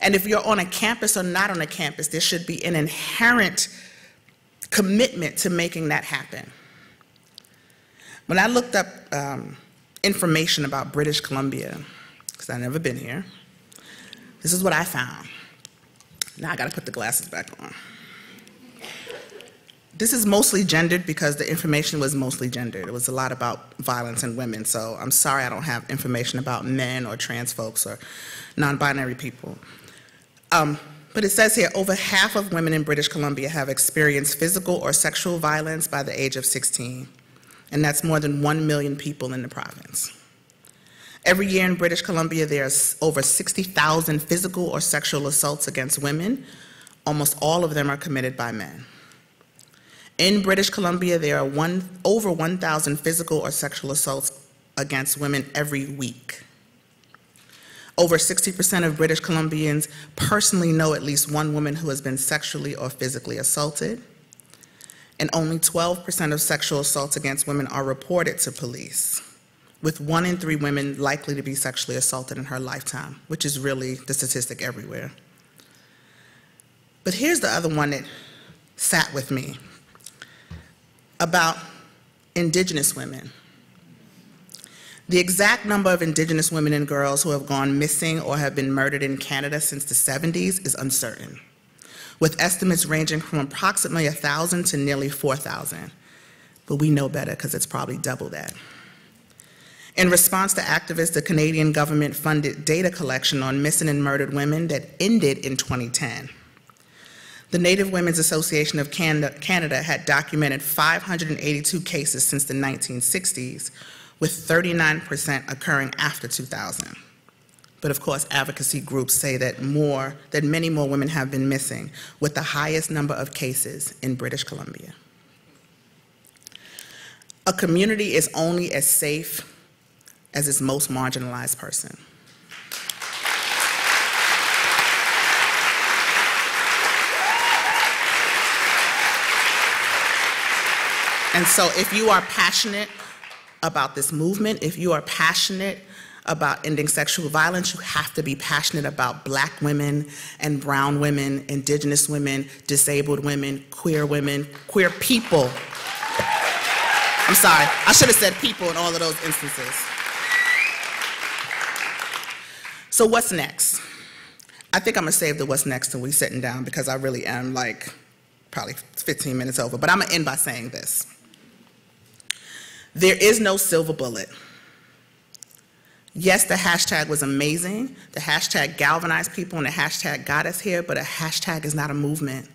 And if you're on a campus or not on a campus, there should be an inherent commitment to making that happen. When I looked up um, information about British Columbia, because I've never been here, this is what I found. Now I gotta put the glasses back on. This is mostly gendered because the information was mostly gendered. It was a lot about violence and women, so I'm sorry I don't have information about men or trans folks or non-binary people. Um, but it says here, over half of women in British Columbia have experienced physical or sexual violence by the age of 16, and that's more than 1 million people in the province. Every year in British Columbia, there's over 60,000 physical or sexual assaults against women. Almost all of them are committed by men. In British Columbia, there are one, over 1,000 physical or sexual assaults against women every week. Over 60% of British Columbians personally know at least one woman who has been sexually or physically assaulted. And only 12% of sexual assaults against women are reported to police with one in three women likely to be sexually assaulted in her lifetime, which is really the statistic everywhere. But here's the other one that sat with me about indigenous women. The exact number of indigenous women and girls who have gone missing or have been murdered in Canada since the 70s is uncertain, with estimates ranging from approximately 1,000 to nearly 4,000. But we know better because it's probably double that. In response to activists, the Canadian government funded data collection on missing and murdered women that ended in 2010. The Native Women's Association of Canada, Canada had documented 582 cases since the 1960s, with 39% occurring after 2000. But of course, advocacy groups say that more, that many more women have been missing, with the highest number of cases in British Columbia. A community is only as safe as its most marginalized person. And so if you are passionate about this movement, if you are passionate about ending sexual violence, you have to be passionate about black women and brown women, indigenous women, disabled women, queer women, queer people. I'm sorry, I should have said people in all of those instances. So what's next? I think I'm gonna save the what's next till we sitting down because I really am like probably 15 minutes over, but I'm gonna end by saying this. There is no silver bullet. Yes, the hashtag was amazing. The hashtag galvanized people and the hashtag got us here, but a hashtag is not a movement.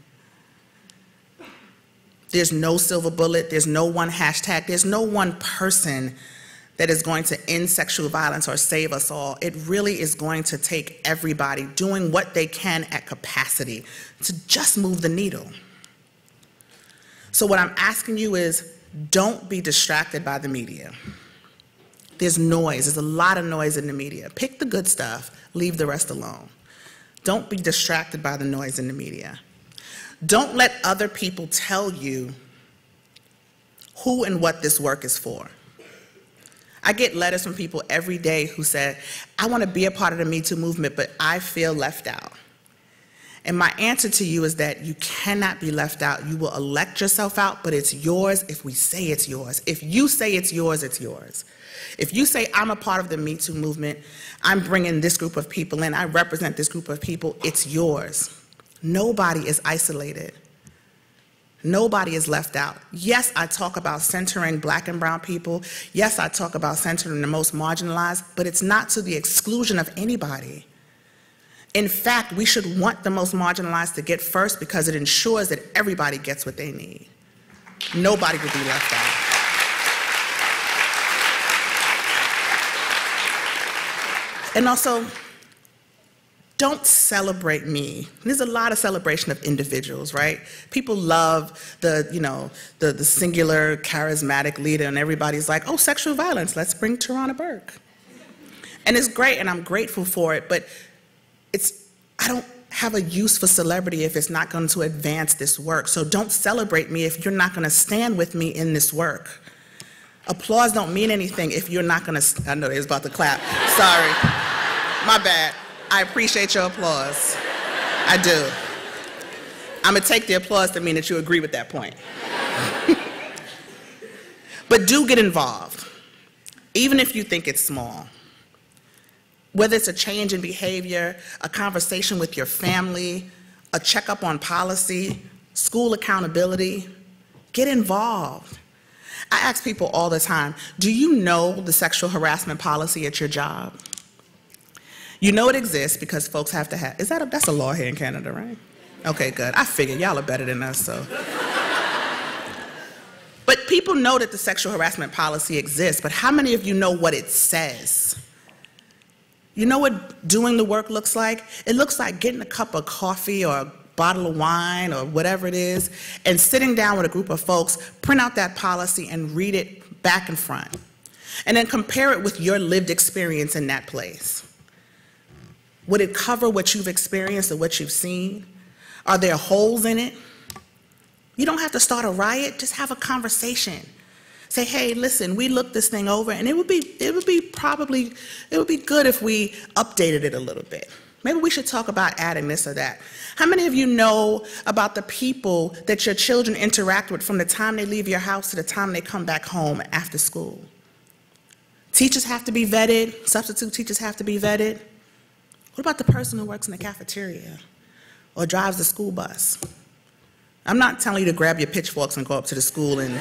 There's no silver bullet. There's no one hashtag. There's no one person that is going to end sexual violence or save us all. It really is going to take everybody doing what they can at capacity to just move the needle. So, what I'm asking you is don't be distracted by the media. There's noise, there's a lot of noise in the media. Pick the good stuff, leave the rest alone. Don't be distracted by the noise in the media. Don't let other people tell you who and what this work is for. I get letters from people every day who said, I want to be a part of the Me Too movement, but I feel left out. And my answer to you is that you cannot be left out. You will elect yourself out, but it's yours if we say it's yours. If you say it's yours, it's yours. If you say, I'm a part of the Me Too movement, I'm bringing this group of people in, I represent this group of people, it's yours. Nobody is isolated. Nobody is left out. Yes, I talk about centering black and brown people. Yes, I talk about centering the most marginalized, but it's not to the exclusion of anybody. In fact, we should want the most marginalized to get first because it ensures that everybody gets what they need. Nobody will be left out. And also, don't celebrate me. There's a lot of celebration of individuals, right? People love the, you know, the, the singular charismatic leader, and everybody's like, oh, sexual violence, let's bring Tarana Burke. And it's great, and I'm grateful for it, but it's, I don't have a use for celebrity if it's not going to advance this work. So don't celebrate me if you're not going to stand with me in this work. Applause don't mean anything if you're not going to, I know they was about to clap, sorry, my bad. I appreciate your applause. I do. I'm gonna take the applause to mean that you agree with that point. [LAUGHS] but do get involved, even if you think it's small. Whether it's a change in behavior, a conversation with your family, a checkup on policy, school accountability, get involved. I ask people all the time, do you know the sexual harassment policy at your job? You know it exists because folks have to have, is that a, that's a law here in Canada, right? Okay, good. I figured y'all are better than us, so. but people know that the sexual harassment policy exists, but how many of you know what it says? You know what doing the work looks like? It looks like getting a cup of coffee or a bottle of wine or whatever it is, and sitting down with a group of folks, print out that policy and read it back and front. And then compare it with your lived experience in that place. Would it cover what you've experienced or what you've seen? Are there holes in it? You don't have to start a riot, just have a conversation. Say, hey, listen, we looked this thing over and it would be it would be probably it would be good if we updated it a little bit. Maybe we should talk about adding this or that. How many of you know about the people that your children interact with from the time they leave your house to the time they come back home after school? Teachers have to be vetted, substitute teachers have to be vetted. What about the person who works in the cafeteria or drives the school bus? I'm not telling you to grab your pitchforks and go up to the school and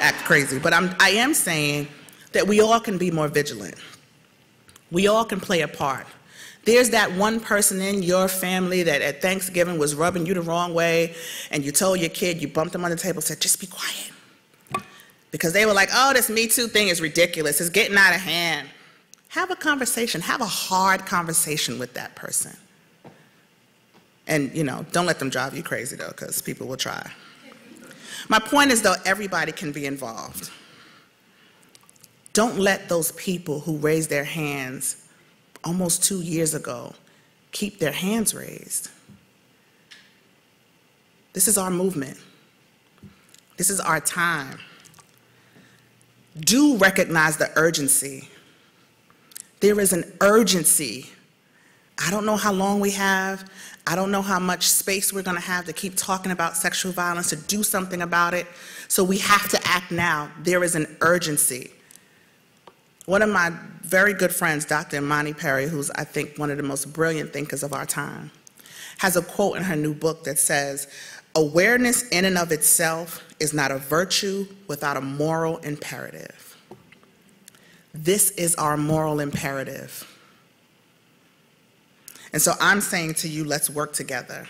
act crazy, but I'm, I am saying that we all can be more vigilant. We all can play a part. There's that one person in your family that at Thanksgiving was rubbing you the wrong way, and you told your kid, you bumped them on the table, said, just be quiet. Because they were like, oh, this Me Too thing is ridiculous, it's getting out of hand. Have a conversation, have a hard conversation with that person. And, you know, don't let them drive you crazy though, because people will try. My point is though, everybody can be involved. Don't let those people who raised their hands almost two years ago keep their hands raised. This is our movement. This is our time. do recognize the urgency. There is an urgency. I don't know how long we have. I don't know how much space we're going to have to keep talking about sexual violence, to do something about it. So we have to act now. There is an urgency. One of my very good friends, Dr. Imani Perry, who's I think one of the most brilliant thinkers of our time, has a quote in her new book that says, Awareness in and of itself is not a virtue without a moral imperative. This is our moral imperative. And so I'm saying to you, let's work together.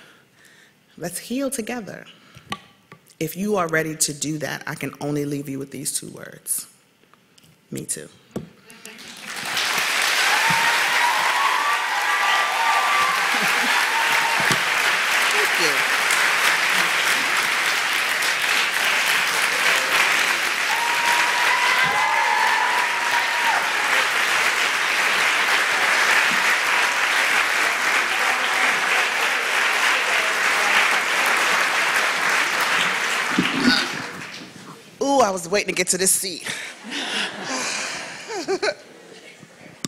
Let's heal together. If you are ready to do that, I can only leave you with these two words Me too. Ooh, I was waiting to get to this seat.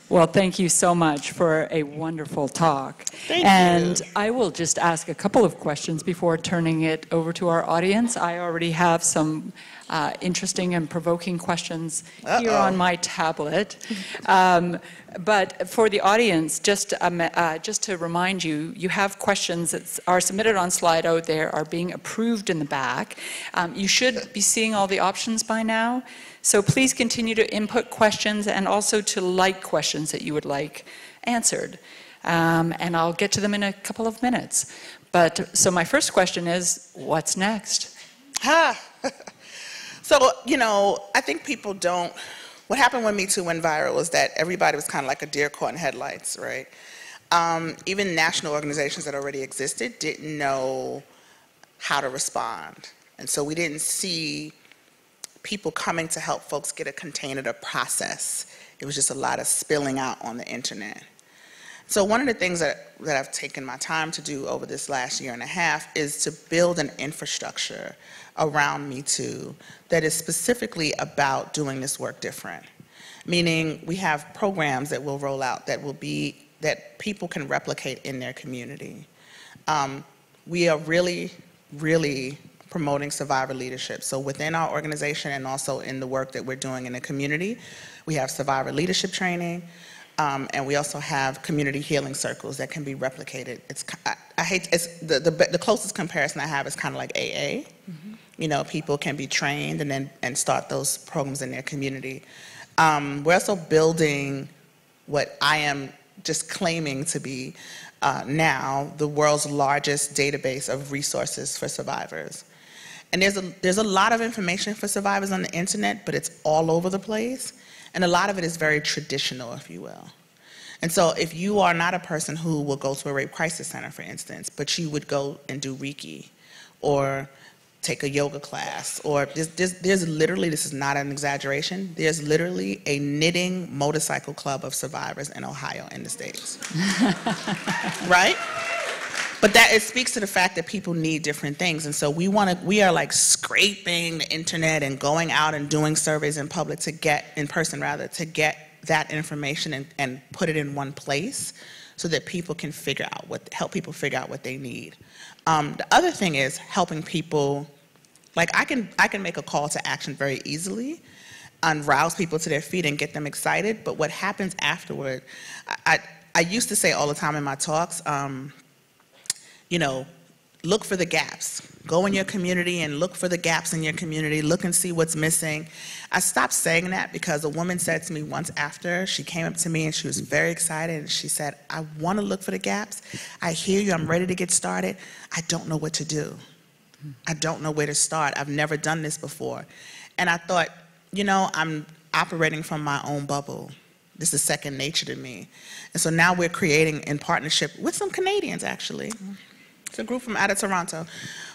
Well, thank you so much for a wonderful talk. Thank and you. I will just ask a couple of questions before turning it over to our audience. I already have some uh, interesting and provoking questions here Uh-oh. on my tablet. Um, but for the audience, just, um, uh, just to remind you, you have questions that are submitted on Slido. They are being approved in the back. Um, you should be seeing all the options by now. So please continue to input questions and also to like questions that you would like answered. Um, and I'll get to them in a couple of minutes. But so my first question is, what's next? [LAUGHS] So, you know, I think people don't. What happened when Me Too went viral was that everybody was kind of like a deer caught in headlights, right? Um, even national organizations that already existed didn't know how to respond. And so we didn't see people coming to help folks get a container to process. It was just a lot of spilling out on the internet. So one of the things that, that I've taken my time to do over this last year and a half is to build an infrastructure around Me Too that is specifically about doing this work different. Meaning we have programs that will roll out that will be, that people can replicate in their community. Um, we are really, really promoting survivor leadership. So within our organization and also in the work that we're doing in the community, we have survivor leadership training, um, and we also have community healing circles that can be replicated. It's, I, I hate, it's, the, the, the closest comparison I have is kind of like AA. You know, people can be trained and then and start those programs in their community. Um, we're also building what I am just claiming to be uh, now the world's largest database of resources for survivors. And there's a, there's a lot of information for survivors on the internet, but it's all over the place. And a lot of it is very traditional, if you will. And so if you are not a person who will go to a rape crisis center, for instance, but you would go and do Reiki or take a yoga class, or there's, there's, there's literally, this is not an exaggeration, there's literally a knitting motorcycle club of survivors in Ohio in the States. [LAUGHS] right? But that it speaks to the fact that people need different things. And so we want to, we are like scraping the internet and going out and doing surveys in public to get, in person rather, to get that information and, and put it in one place so that people can figure out what, help people figure out what they need. Um, the other thing is helping people, like I can, I can make a call to action very easily and rouse people to their feet and get them excited, but what happens afterward, I, I, I used to say all the time in my talks, um, you know, look for the gaps. Go in your community and look for the gaps in your community. Look and see what's missing. I stopped saying that because a woman said to me once after, she came up to me and she was very excited and she said, I want to look for the gaps. I hear you. I'm ready to get started. I don't know what to do. I don't know where to start. I've never done this before. And I thought, you know, I'm operating from my own bubble. This is second nature to me. And so now we're creating in partnership with some Canadians, actually. It's a group from out of Toronto.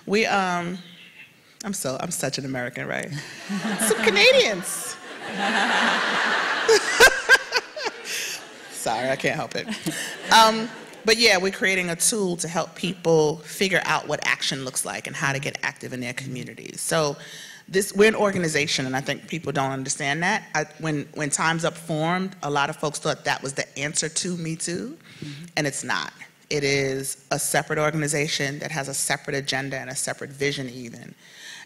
We, um, I'm so, I'm such an American, right? [LAUGHS] some Canadians. [LAUGHS] Sorry, I can't help it. Um, but yeah, we're creating a tool to help people figure out what action looks like and how to get active in their communities. So this we're an organization, and I think people don't understand that. I, when when Times Up formed, a lot of folks thought that was the answer to Me Too, and it's not. It is a separate organization that has a separate agenda and a separate vision, even.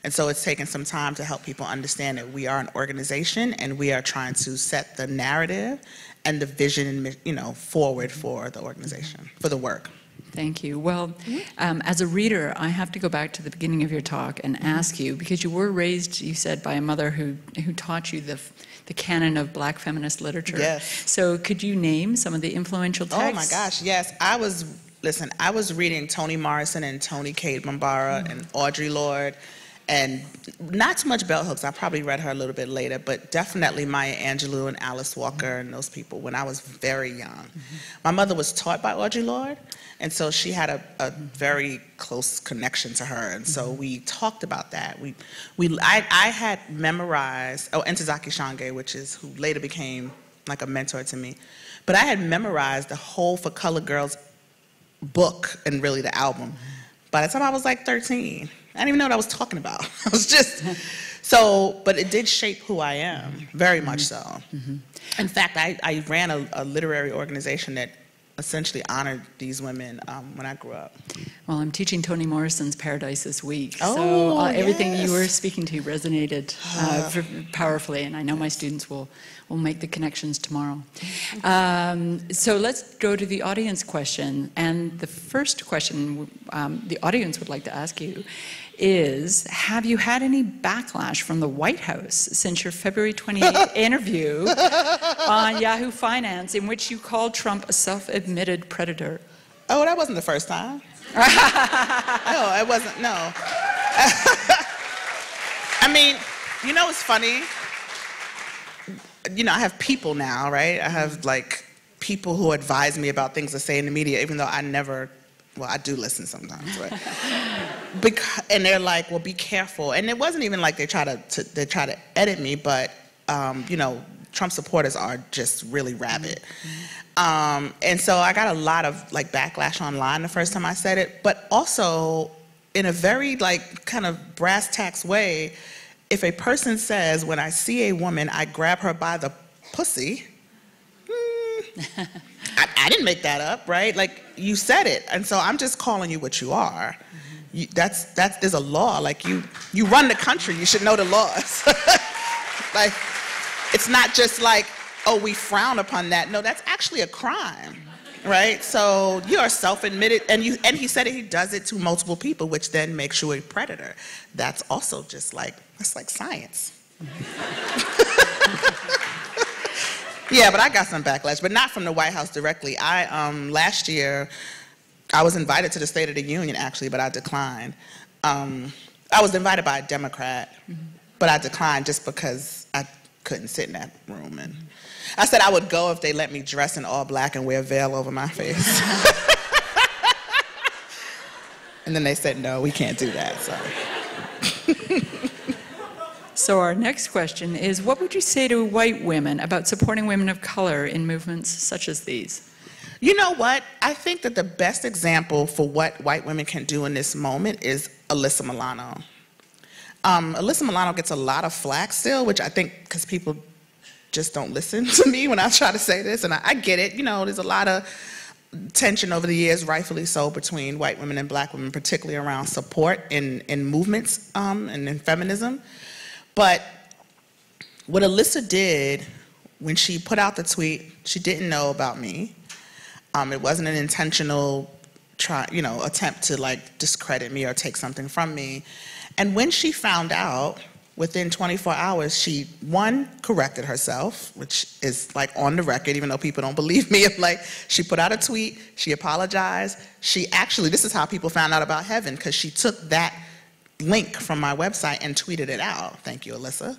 And so it's taken some time to help people understand that we are an organization and we are trying to set the narrative and the vision, you know, forward for the organization, for the work. Thank you. Well, um, as a reader, I have to go back to the beginning of your talk and ask you, because you were raised, you said, by a mother who, who taught you the, the canon of black feminist literature. Yes. So could you name some of the influential texts? Oh my gosh, yes. I was, listen, I was reading Toni Morrison and Toni Cade Bambara mm-hmm. and Audre Lorde, and not too much Bell Hooks. I probably read her a little bit later, but definitely Maya Angelou and Alice Walker mm-hmm. and those people when I was very young. Mm-hmm. My mother was taught by Audre Lorde, and so she had a, a very close connection to her, and so mm-hmm. we talked about that. We, we, I, I had memorized, oh, and Ntozake Shange, which is who later became like a mentor to me. But I had memorized the whole For Color Girls book and really the album mm-hmm. by the time I was like 13. I didn't even know what I was talking about. [LAUGHS] I was just, so, but it did shape who I am, mm-hmm. very much so. In fact, I, I ran a, a literary organization that essentially honored these women um, when I grew up. Well, I'm teaching Toni Morrison's Paradise this week, so Oh, uh, everything you were speaking to resonated uh, v- powerfully, and I know my students will, will make the connections tomorrow. Um, so let's go to the audience question, and the first question um, the audience would like to ask you is, have you had any backlash from the White House since your February 28th [LAUGHS] interview on Yahoo Finance in which you called Trump a self-admitted predator? Oh, that wasn't the first time. [LAUGHS] no, it wasn't, no. [LAUGHS] I mean, you know what's funny? You know, I have people now, right? I have like people who advise me about things to say in the media, even though I never, well, I do listen sometimes, right? [LAUGHS] Because, and they're like, well, be careful. And it wasn't even like they try to, to they try to edit me, but um, you know, Trump supporters are just really rabid. Um, and so I got a lot of like backlash online the first time I said it, but also in a very like kind of brass tacks way, if a person says, when I see a woman, I grab her by the pussy, hmm, [LAUGHS] I, I didn't make that up, right? Like you said it, and so I'm just calling you what you are. You, that's that's there's a law. Like you you run the country, you should know the laws. [LAUGHS] like it's not just like oh we frown upon that. No, that's actually a crime, right? So you are self-admitted, and you and he said it, he does it to multiple people, which then makes you a predator. That's also just like that's like science. [LAUGHS] Yeah, but I got some backlash, but not from the White House directly. I um, last year, I was invited to the State of the Union actually, but I declined. Um, I was invited by a Democrat, but I declined just because I couldn't sit in that room. And I said I would go if they let me dress in all black and wear a veil over my face. [LAUGHS] and then they said, no, we can't do that. So. [LAUGHS] So our next question is, what would you say to white women about supporting women of color in movements such as these? You know what? I think that the best example for what white women can do in this moment is Alyssa Milano. Um, Alyssa Milano gets a lot of flack still, which I think because people just don't listen to me when I try to say this, and I, I get it. You know, there's a lot of tension over the years, rightfully so, between white women and black women, particularly around support in, in movements um, and in feminism. But what Alyssa did when she put out the tweet, she didn't know about me. Um, it wasn't an intentional try, you know, attempt to like discredit me or take something from me. And when she found out, within 24 hours, she one corrected herself, which is like on the record, even though people don't believe me. [LAUGHS] like she put out a tweet, she apologized. She actually, this is how people found out about Heaven because she took that link from my website and tweeted it out. Thank you, Alyssa.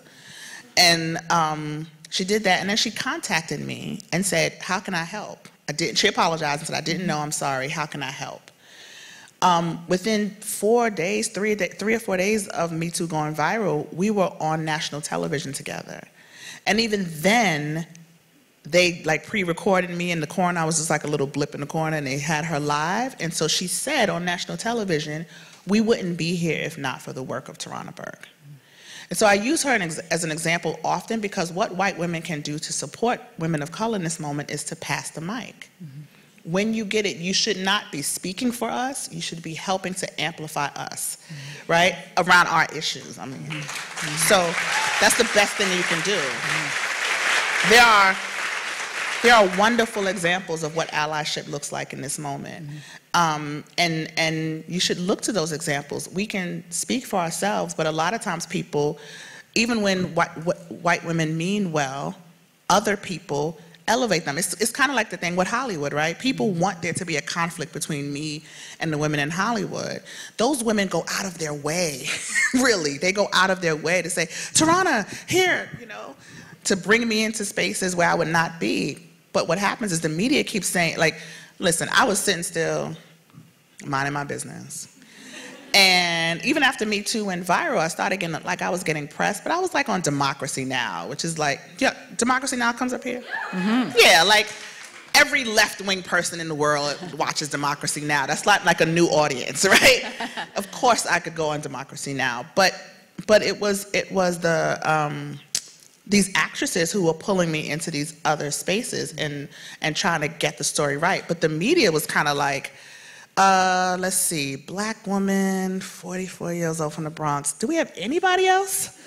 And um, she did that, and then she contacted me and said, "How can I help?" I didn't. She apologized and said, "I didn't know. I'm sorry. How can I help?" Um, within four days, three, three or four days of Me Too going viral, we were on national television together, and even then, they like pre-recorded me in the corner. I was just like a little blip in the corner, and they had her live. And so she said on national television, "We wouldn't be here if not for the work of Tarana Burke." And so I use her as an example often because what white women can do to support women of color in this moment is to pass the mic. Mm-hmm. When you get it, you should not be speaking for us, you should be helping to amplify us, mm-hmm. right? Around our issues. I mean, mm-hmm. so that's the best thing you can do. There are there are wonderful examples of what allyship looks like in this moment. Um, and, and you should look to those examples. We can speak for ourselves, but a lot of times people, even when white, white women mean well, other people elevate them. It's, it's kind of like the thing with Hollywood, right? People mm-hmm. want there to be a conflict between me and the women in Hollywood. Those women go out of their way, [LAUGHS] really. They go out of their way to say, Tarana, here, you know, to bring me into spaces where I would not be. But what happens is the media keeps saying, like, listen, I was sitting still, minding my business. And even after Me Too went viral, I started getting, like, I was getting press, but I was like on Democracy Now!, which is like, yeah, Democracy Now! comes up here? Mm-hmm. Yeah, like, every left-wing person in the world watches Democracy Now! That's like, like a new audience, [LAUGHS] right? of course I could go on Democracy Now!, but, but it was, it was the, um, these actresses who were pulling me into these other spaces and and trying to get the story right. But the media was kind of like, uh, let's see, black woman, 44 years old from the Bronx. Do we have anybody else?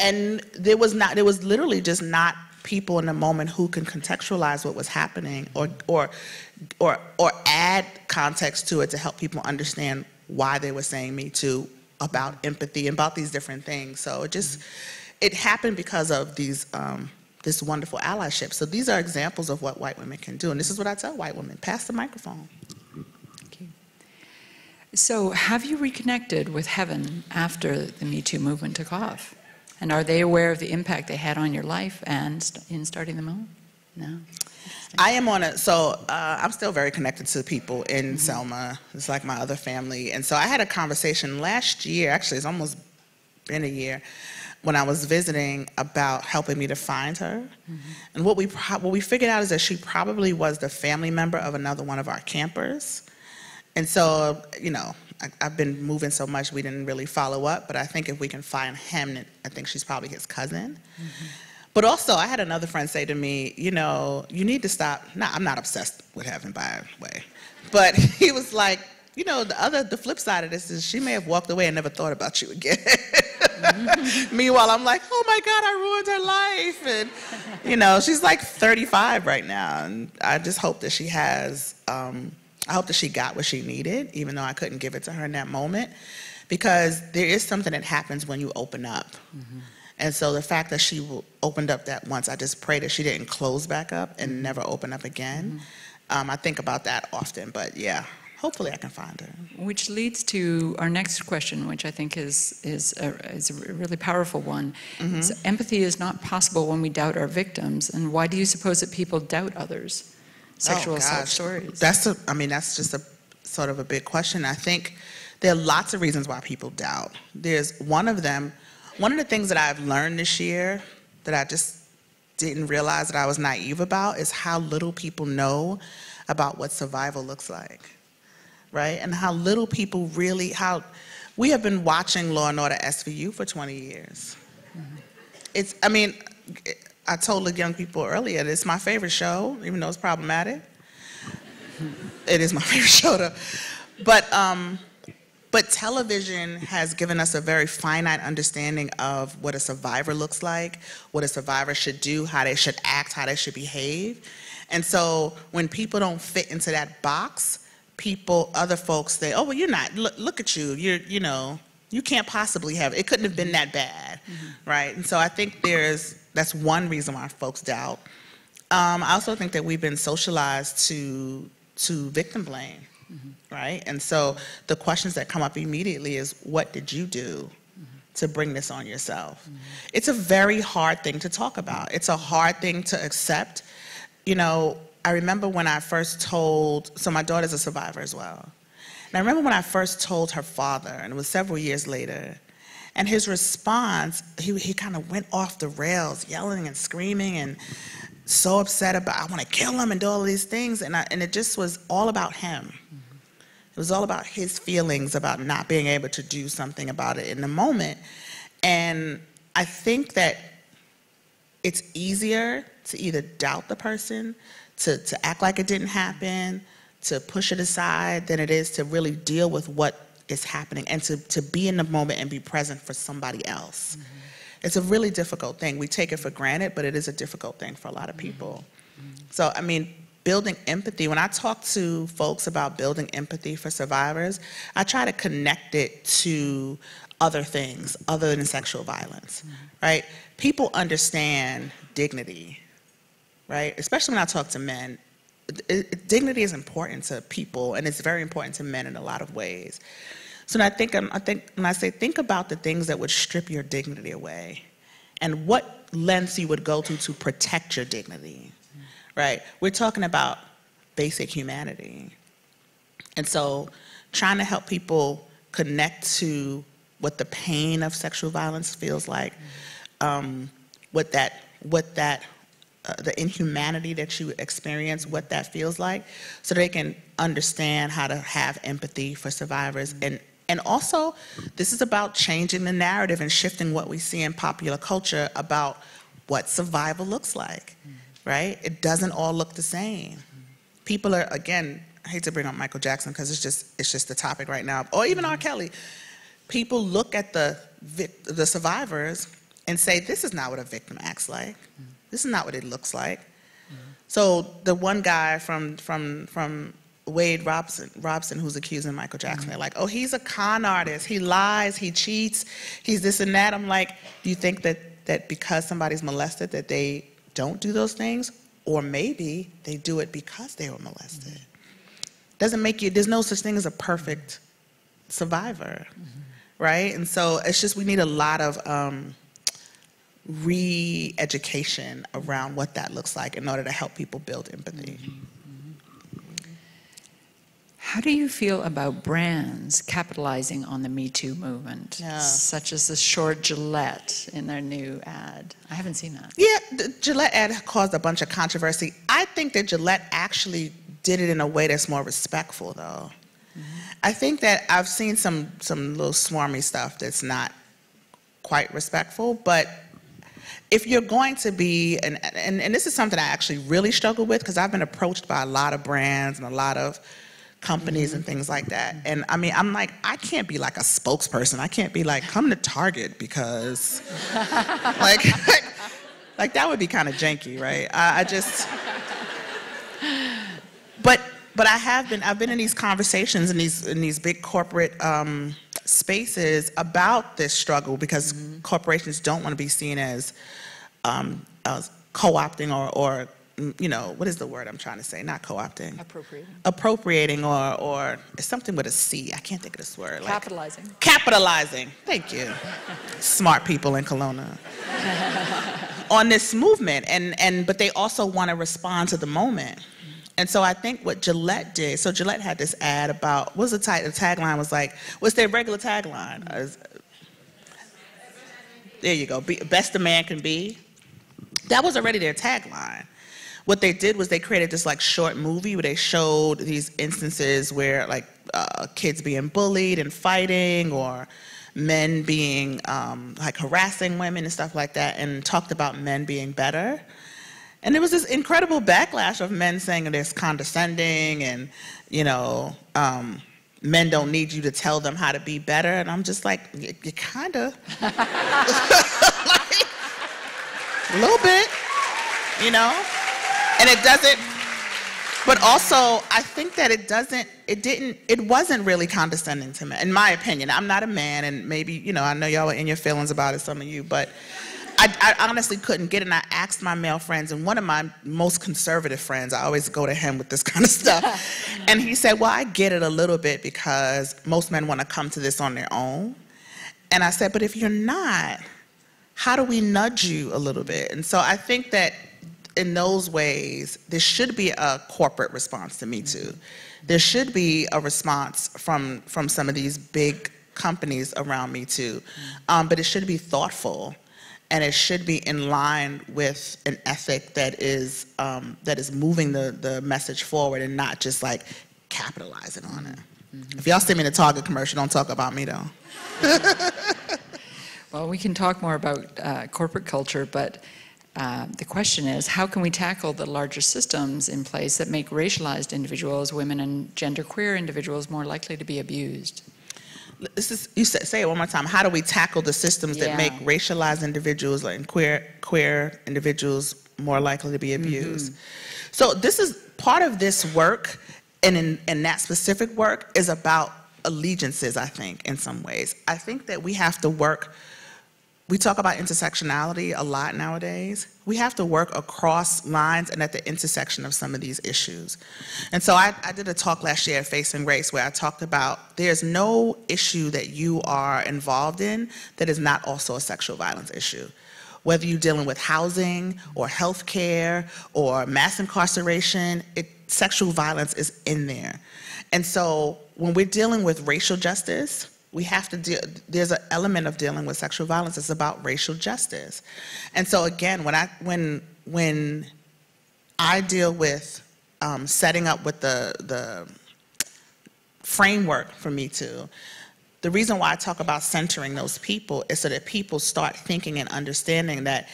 and there was not. There was literally just not people in the moment who can contextualize what was happening or or or or add context to it to help people understand why they were saying me too about empathy and about these different things. So it just it happened because of these, um, this wonderful allyship. So these are examples of what white women can do. And this is what I tell white women, pass the microphone. So have you reconnected with Heaven after the Me Too movement took off? And are they aware of the impact they had on your life and in starting the movement? No. I am on a, so uh, I'm still very connected to the people in mm-hmm. Selma. It's like my other family. And so I had a conversation last year, actually, it's almost been a year, when I was visiting about helping me to find her. Mm-hmm. And what we, what we figured out is that she probably was the family member of another one of our campers. And so, you know, I, have been moving so much we didn't really follow up, but I think if we can find him, I think she's probably his cousin. Mm-hmm. But also, I had another friend say to me, you know, you need to stop. Nah, I'm not obsessed with Heaven, by the way. But [LAUGHS] he was like, you know, the other, the flip side of this is she may have walked away and never thought about you again. [LAUGHS] Meanwhile, I'm like, oh my God, I ruined her life. And, you know, she's like 35 right now. And I just hope that she has, um, I hope that she got what she needed, even though I couldn't give it to her in that moment. Because there is something that happens when you open up. Mm-hmm. And so the fact that she opened up that once, I just pray that she didn't close back up and mm-hmm. never open up again. Mm-hmm. Um, I think about that often, but yeah, hopefully I can find her. Which leads to our next question, which I think is, is, a, is a really powerful one. Mm-hmm. So empathy is not possible when we doubt our victims. And why do you suppose that people doubt others? Sexual oh, assault stories. That's a, I mean, that's just a sort of a big question. I think there are lots of reasons why people doubt. There's one of them, one of the things that I've learned this year that I just didn't realize that I was naive about is how little people know about what survival looks like right? And how little people really, how we have been watching Law and Order SVU for 20 years. It's, I mean, I told the young people earlier, it's my favorite show, even though it's problematic. [LAUGHS] it is my [LAUGHS] favorite show, though. But, um, but television has given us a very finite understanding of what a survivor looks like, what a survivor should do, how they should act, how they should behave. And so when people don't fit into that box, people, other folks say, oh, well, you're not, look, look at you, you're, you know, you can't possibly have, it couldn't have been that bad, mm-hmm. right? And so I think there's, that's one reason why folks doubt. Um, I also think that we've been socialized to, to victim blame, mm-hmm. right? And so the questions that come up immediately is, what did you do? to bring this on yourself. Mm-hmm. It's a very hard thing to talk about. It's a hard thing to accept. You know, I remember when I first told, so my daughter's a survivor as well. And I remember when I first told her father, and it was several years later, and his response, he, he kind of went off the rails, yelling and screaming and so upset about, I want to kill him and do all these things. And, I, and it just was all about him. It was all about his feelings about not being able to do something about it in the moment. And I think that it's easier to either doubt the person, to, to act like it didn't happen, to push it aside, than it is to really deal with what is happening and to, to be in the moment and be present for somebody else. Mm-hmm. It's a really difficult thing. We take it for granted, but it is a difficult thing for a lot of people. Mm-hmm. So, I mean, building empathy, when I talk to folks about building empathy for survivors, I try to connect it to other things other than sexual violence, mm-hmm. right? People understand dignity, right? Especially when I talk to men. It, it, dignity is important to people, and it's very important to men in a lot of ways. So I think, um, I think when I say think about the things that would strip your dignity away, and what lengths you would go to to protect your dignity, right? We're talking about basic humanity, and so trying to help people connect to what the pain of sexual violence feels like, um, what that what that uh, the inhumanity that you experience, what that feels like, so they can understand how to have empathy for survivors and and also, this is about changing the narrative and shifting what we see in popular culture about what survival looks like, right? It doesn't all look the same. People are, again, I hate to bring up Michael Jackson because it's just, it's just the topic right now, or even R. Kelly. People look at the, the survivors and say, this is not what a victim acts like. This is not what it looks like. So the one guy from, from, from Wade Robson, Robson who's accusing Michael Jackson. Mm-hmm. They're like, oh, he's a con artist. He lies, he cheats, he's this and that. I'm like, do you think that, that because somebody's molested that they don't do those things? Or maybe they do it because they were molested. Mm-hmm. Doesn't make you, there's no such thing as a perfect survivor, right? And so it's just, we need a lot of um, re education around what that looks like in order to help people build empathy. Mm-hmm. How do you feel about brands capitalizing on the Me Too movement, yeah. such as the short Gillette in their new ad? I haven't seen that. Yeah, the Gillette ad caused a bunch of controversy. I think that Gillette actually did it in a way that's more respectful, though. Mm-hmm. I think that I've seen some some little swarmy stuff that's not quite respectful, but if you're going to be, and, and, and this is something I actually really struggle with because I've been approached by a lot of brands and a lot of companies and things like that. And I mean, I'm like, I can't be like a spokesperson. I can't be like, come to Target because, [LAUGHS] like, like, [LAUGHS] like, that would be kind of janky, right? I, I just, but but I have been I've been in these conversations in these in these big corporate um, spaces about this struggle because mm-hmm. corporations don't want to be seen as, um, as co-opting or, or you know, what is the word I'm trying to say? Not co-opting. Appropriating. Appropriating or, or something with a C. I can't think of this word. Like, capitalizing. Capitalizing. Thank you. Smart people in Kelowna. [LAUGHS] on this movement. And, and, but they also want to respond to the moment. And so I think what Gillette did, so Gillette had this ad about, what was the, tag, the tagline was like, what's their regular tagline? Uh, there you go, be, best a man can be. That was already their tagline what they did was they created this like short movie where they showed these instances where like uh, kids being bullied and fighting or men being um, like harassing women and stuff like that and talked about men being better and there was this incredible backlash of men saying it's condescending and you know um, men don't need you to tell them how to be better. And i'm just like you, you kind of [LAUGHS] like, a little bit you know? And it doesn't but also i think that it doesn't it didn't it wasn't really condescending to me in my opinion. I'm not a man and maybe you know i know y'all are in your feelings about it some of you but I, I, honestly couldn't get it. And I asked my male friends, and one of my most conservative friends, I always go to him with this [LAUGHS] kind of stuff. and he said, Well, I get it a little bit because most men want to come to this on their own. And I said, But if you're not, how do we nudge you a little bit? And so I think that in those ways, there should be a corporate response to Me Too. There should be a response from, from some of these big companies around Me Too, um, but it should be thoughtful and it should be in line with an ethic that is, um, that is moving the, the message forward and not just like capitalizing on it. Mm-hmm. If y'all see me in a Target commercial, don't talk about me though. [LAUGHS] Well, we can talk more about uh, corporate culture, but uh, the question is, how can we tackle the larger systems in place that make racialized individuals, women and genderqueer individuals more likely to be abused? This is, you say, say it one more time. How do we tackle the systems that make racialized individuals and queer queer individuals more likely to be abused? Mm-hmm. So this is part of this work, and in, and that specific work is about allegiances. I think in some ways, I think that we have to work. We talk about intersectionality a lot nowadays. We have to work across lines and at the intersection of some of these issues. And so I, I did a talk last year at Facing Race where I talked about there's no issue that you are involved in that is not also a sexual violence issue. Whether you're dealing with housing or health care or mass incarceration, it, sexual violence is in there. And so when we're dealing with racial justice, we have to deal, there's an element of dealing with sexual violence. It's about racial justice. And so again, when I, when, when I deal with um, setting up with the, the framework for Me Too, the reason why I talk about centering those people is so that people start thinking and understanding that,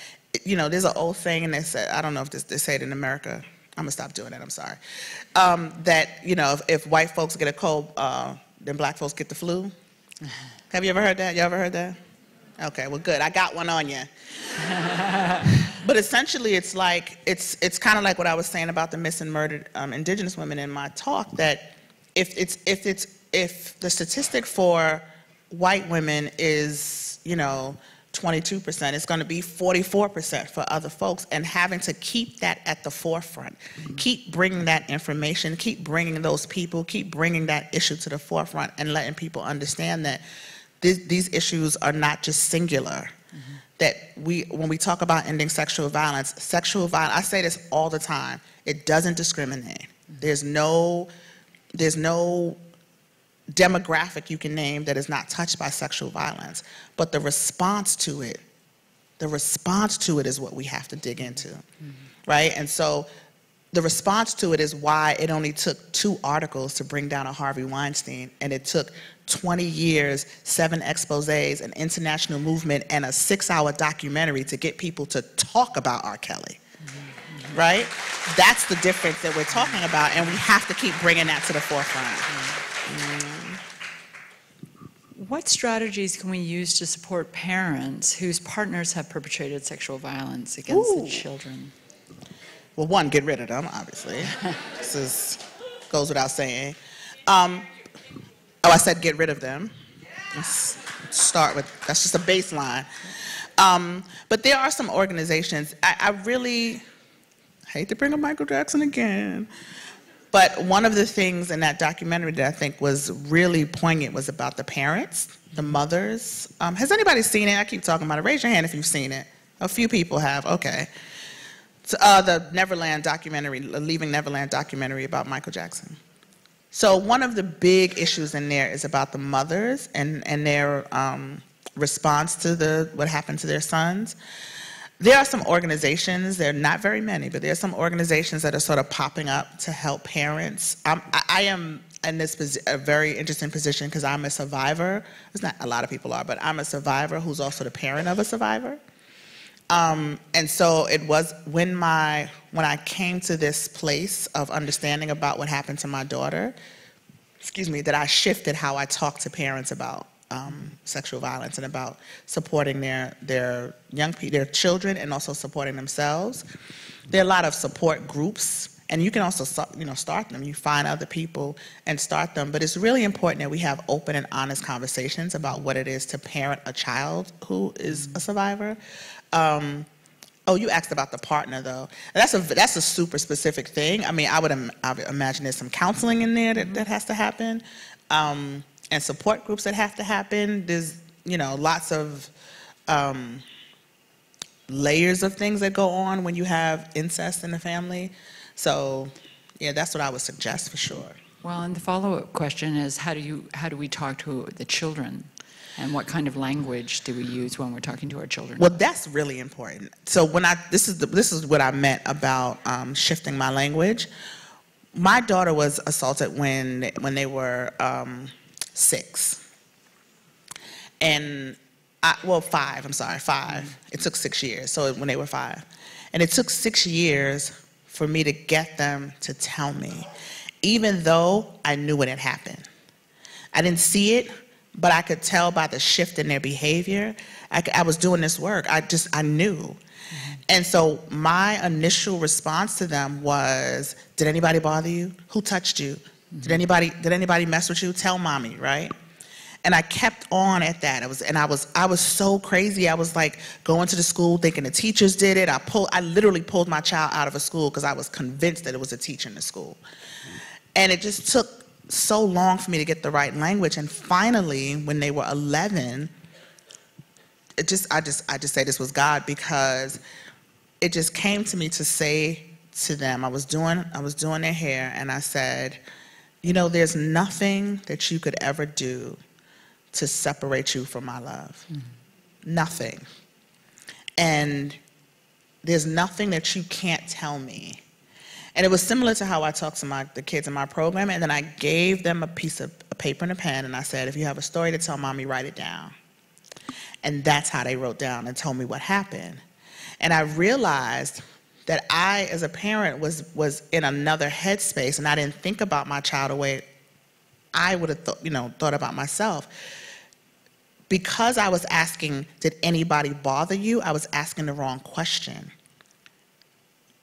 you know, there's an old saying, and they say, I don't know if this, they say it in America. I'm gonna stop doing it. I'm sorry. Um, that you know, if, if white folks get a cold, uh, then black folks get the flu. Have you ever heard that? You ever heard that? Okay, well, good. I got one on you. [LAUGHS] but essentially, it's like it's it's kind of like what I was saying about the missing murdered um, Indigenous women in my talk. That if it's if it's if the statistic for white women is you know 22%, it's going to be 44% for other folks, and having to keep that at the forefront, keep bringing that information, keep bringing those people, keep bringing that issue to the forefront, and letting people understand that these, these issues are not just singular. Mm-hmm. That we, when we talk about ending sexual violence, sexual violence, I say this all the time, it doesn't discriminate. Mm-hmm. There's no, there's no demographic you can name that is not touched by sexual violence. But the response to it, the response to it is what we have to dig into, mm-hmm. right? And so the response to it is why it only took two articles to bring down a Harvey Weinstein, and it took 20 years, seven exposés, an international movement, and a six-hour documentary to get people to talk about R. Kelly. Mm-hmm. Right? That's the difference that we're talking about, and we have to keep bringing that to the forefront. Mm-hmm. What strategies can we use to support parents whose partners have perpetrated sexual violence against Ooh. the children? Well, one, get rid of them, obviously. [LAUGHS] this is, goes without saying. Um, oh, I said get rid of them. Let's start with, that's just a baseline. Um, but there are some organizations, I, I really hate to bring up Michael Jackson again, but one of the things in that documentary that I think was really poignant was about the parents, the mothers. Um, has anybody seen it? I keep talking about it. Raise your hand if you've seen it. A few people have, okay. Uh, the Neverland documentary, Leaving Neverland documentary about Michael Jackson. So one of the big issues in there is about the mothers and, and their um, response to the, what happened to their sons. There are some organizations, there are not very many, but there are some organizations that are sort of popping up to help parents. I'm, I, I am in this a very interesting position because I'm a survivor. It's not a lot of people are, but I'm a survivor who's also the parent of a survivor. Um, and so it was when my when I came to this place of understanding about what happened to my daughter, excuse me, that I shifted how I talk to parents about um, sexual violence and about supporting their their young people, their children, and also supporting themselves. There are a lot of support groups, and you can also you know start them. You find other people and start them. But it's really important that we have open and honest conversations about what it is to parent a child who is a survivor. Um, oh, you asked about the partner though. That's a that's a super specific thing. I mean, I would, im- I would imagine there's some counseling in there that, that has to happen, um, and support groups that have to happen. There's you know lots of um, layers of things that go on when you have incest in the family. So, yeah, that's what I would suggest for sure. Well, and the follow-up question is, how do you, how do we talk to the children? And what kind of language do we use when we're talking to our children? Well, that's really important. So when I this is the, this is what I meant about um, shifting my language. My daughter was assaulted when when they were um, six, and I, well, five, I'm sorry, five. Mm-hmm. It took six years, so when they were five. And it took six years for me to get them to tell me, even though I knew what had happened. I didn't see it, but I could tell by the shift in their behavior. I, I was doing this work. I just, I knew. Mm-hmm. And so my initial response to them was, did anybody bother you? Who touched you? Did anybody, did anybody mess with you? Tell mommy, right? And I kept on at that. I was, and I was, I was so crazy. I was like going to the school thinking the teachers did it. I pulled, I literally pulled my child out of a school because I was convinced that it was a teacher in the school. And it just took so long for me to get the right language. And finally, when they were 11, it just, I just, I just say this was God because it just came to me to say to them, I was doing, I was doing their hair, and I said, you know, there's nothing that you could ever do to separate you from my love. Mm-hmm. Nothing. And there's nothing that you can't tell me. And it was similar to how I talked to my, the kids in my program, and then I gave them a piece of a paper and a pen, and I said, if you have a story to tell mommy, write it down. And that's how they wrote down and told me what happened. And I realized that I, as a parent, was, was in another headspace and I didn't think about my child the way I would have thought, you know, thought about myself. Because I was asking, did anybody bother you? I was asking the wrong question.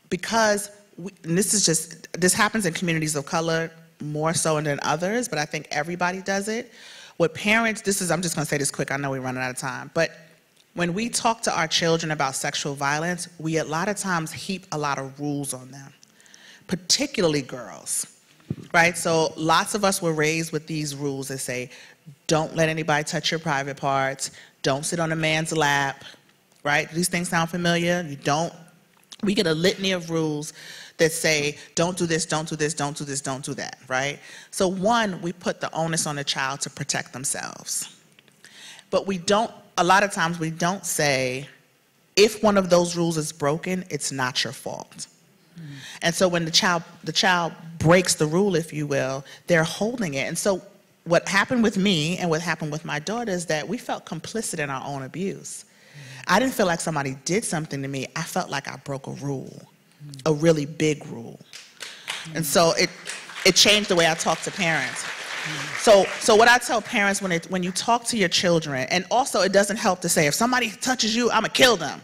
Because, we, this is just, this happens in communities of color more so than others, but I think everybody does it. What parents, this is, I'm just gonna say this quick, I know we're running out of time, but when we talk to our children about sexual violence, we a lot of times heap a lot of rules on them, particularly girls, right? So lots of us were raised with these rules that say, don't let anybody touch your private parts, don't sit on a man's lap, right? These things sound familiar? You don't, we get a litany of rules that say, don't do this, don't do this, don't do this, don't do that, right? So one, we put the onus on the child to protect themselves. But we don't a lot of times we don't say, if one of those rules is broken, it's not your fault. And so when the child, the child breaks the rule, if you will, they're holding it. And so what happened with me and what happened with my daughter is that we felt complicit in our own abuse. I didn't feel like somebody did something to me. I felt like I broke a rule, a really big rule. And so it, it changed the way I talk to parents. So, so what I tell parents when, it, when you talk to your children, and also it doesn't help to say, if somebody touches you, I'm gonna kill them,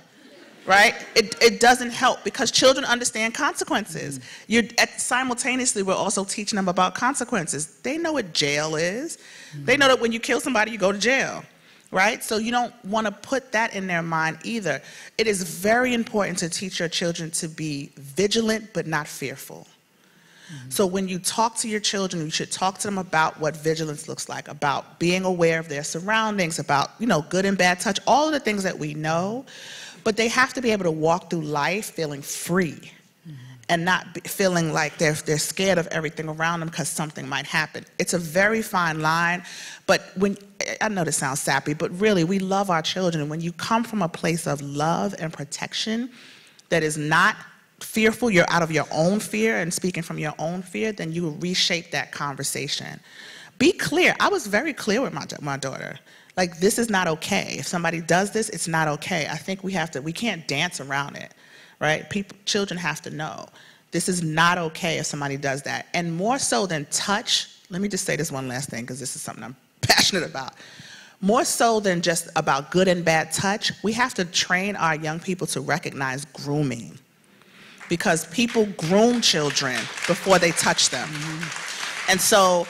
right? It, it doesn't help because children understand consequences. Mm-hmm. You're, at, simultaneously, we're also teaching them about consequences. They know what jail is. Mm-hmm. They know that when you kill somebody, you go to jail, right? So you don't wanna put that in their mind either. It is very important to teach your children to be vigilant but not fearful. Mm-hmm. So when you talk to your children, you should talk to them about what vigilance looks like, about being aware of their surroundings, about, you know, good and bad touch, all of the things that we know. But they have to be able to walk through life feeling free mm-hmm. and not be, feeling like they're, they're scared of everything around them because something might happen. It's a very fine line, but when, I know this sounds sappy, but really we love our children. And when you come from a place of love and protection that is not fearful, you're out of your own fear and speaking from your own fear, then you reshape that conversation. Be clear. I was very clear with my, my daughter. Like, this is not okay. If somebody does this, it's not okay. I think we have to, we can't dance around it, right? People, children have to know. This is not okay if somebody does that. And more so than touch, let me just say this one last thing because this is something I'm [LAUGHS] passionate about. More so than just about good and bad touch, we have to train our young people to recognize grooming because people groom children before they touch them. Mm-hmm. And so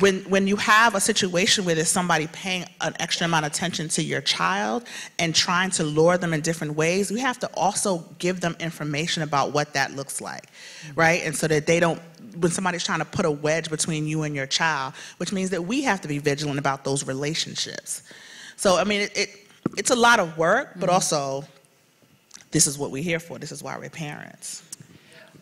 when, when you have a situation where there's somebody paying an extra amount of attention to your child and trying to lure them in different ways, we have to also give them information about what that looks like, mm-hmm. right? And so that they don't, when somebody's trying to put a wedge between you and your child, which means that we have to be vigilant about those relationships. So, I mean, it, it it's a lot of work, but mm-hmm. also this is what we're here for. This is why we're parents.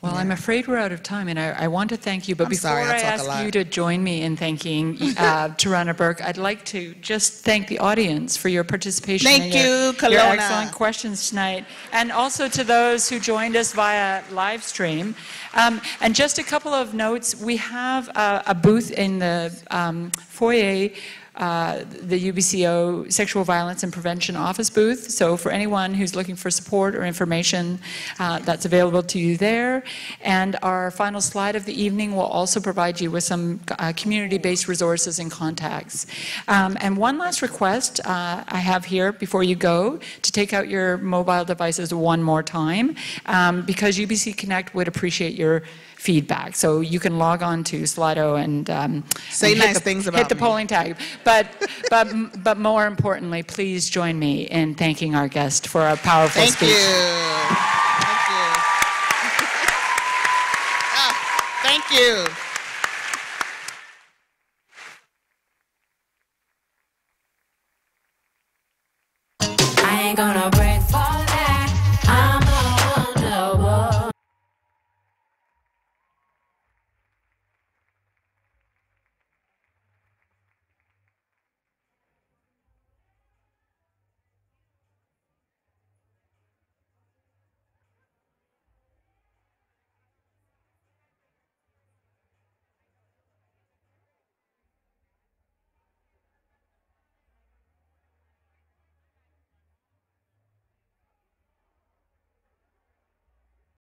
Well. I'm afraid we're out of time, and I, I want to thank you. But I'm before sorry, I, I ask you to join me in thanking uh, [LAUGHS] Tarana Burke, I'd like to just thank the audience for your participation. Thank you, your, your excellent questions tonight, and also to those who joined us via live stream. Um, and just a couple of notes: we have a booth in the um, foyer uh, the UBCO Sexual Violence and Prevention Office booth. So for anyone who's looking for support or information, uh, that's available to you there. And our final slide of the evening will also provide you with some uh, community-based resources and contacts. Um, and one last request uh, I have here before you go to take out your mobile devices one more time um, because UBC Connect would appreciate your feedback. So you can log on to Slido and um, say and nice the, things about hit the me. polling tag. But but but more importantly, please join me in thanking our guest for a powerful Thank speech. You. Thank you. [LAUGHS] Ah, I ain't gonna break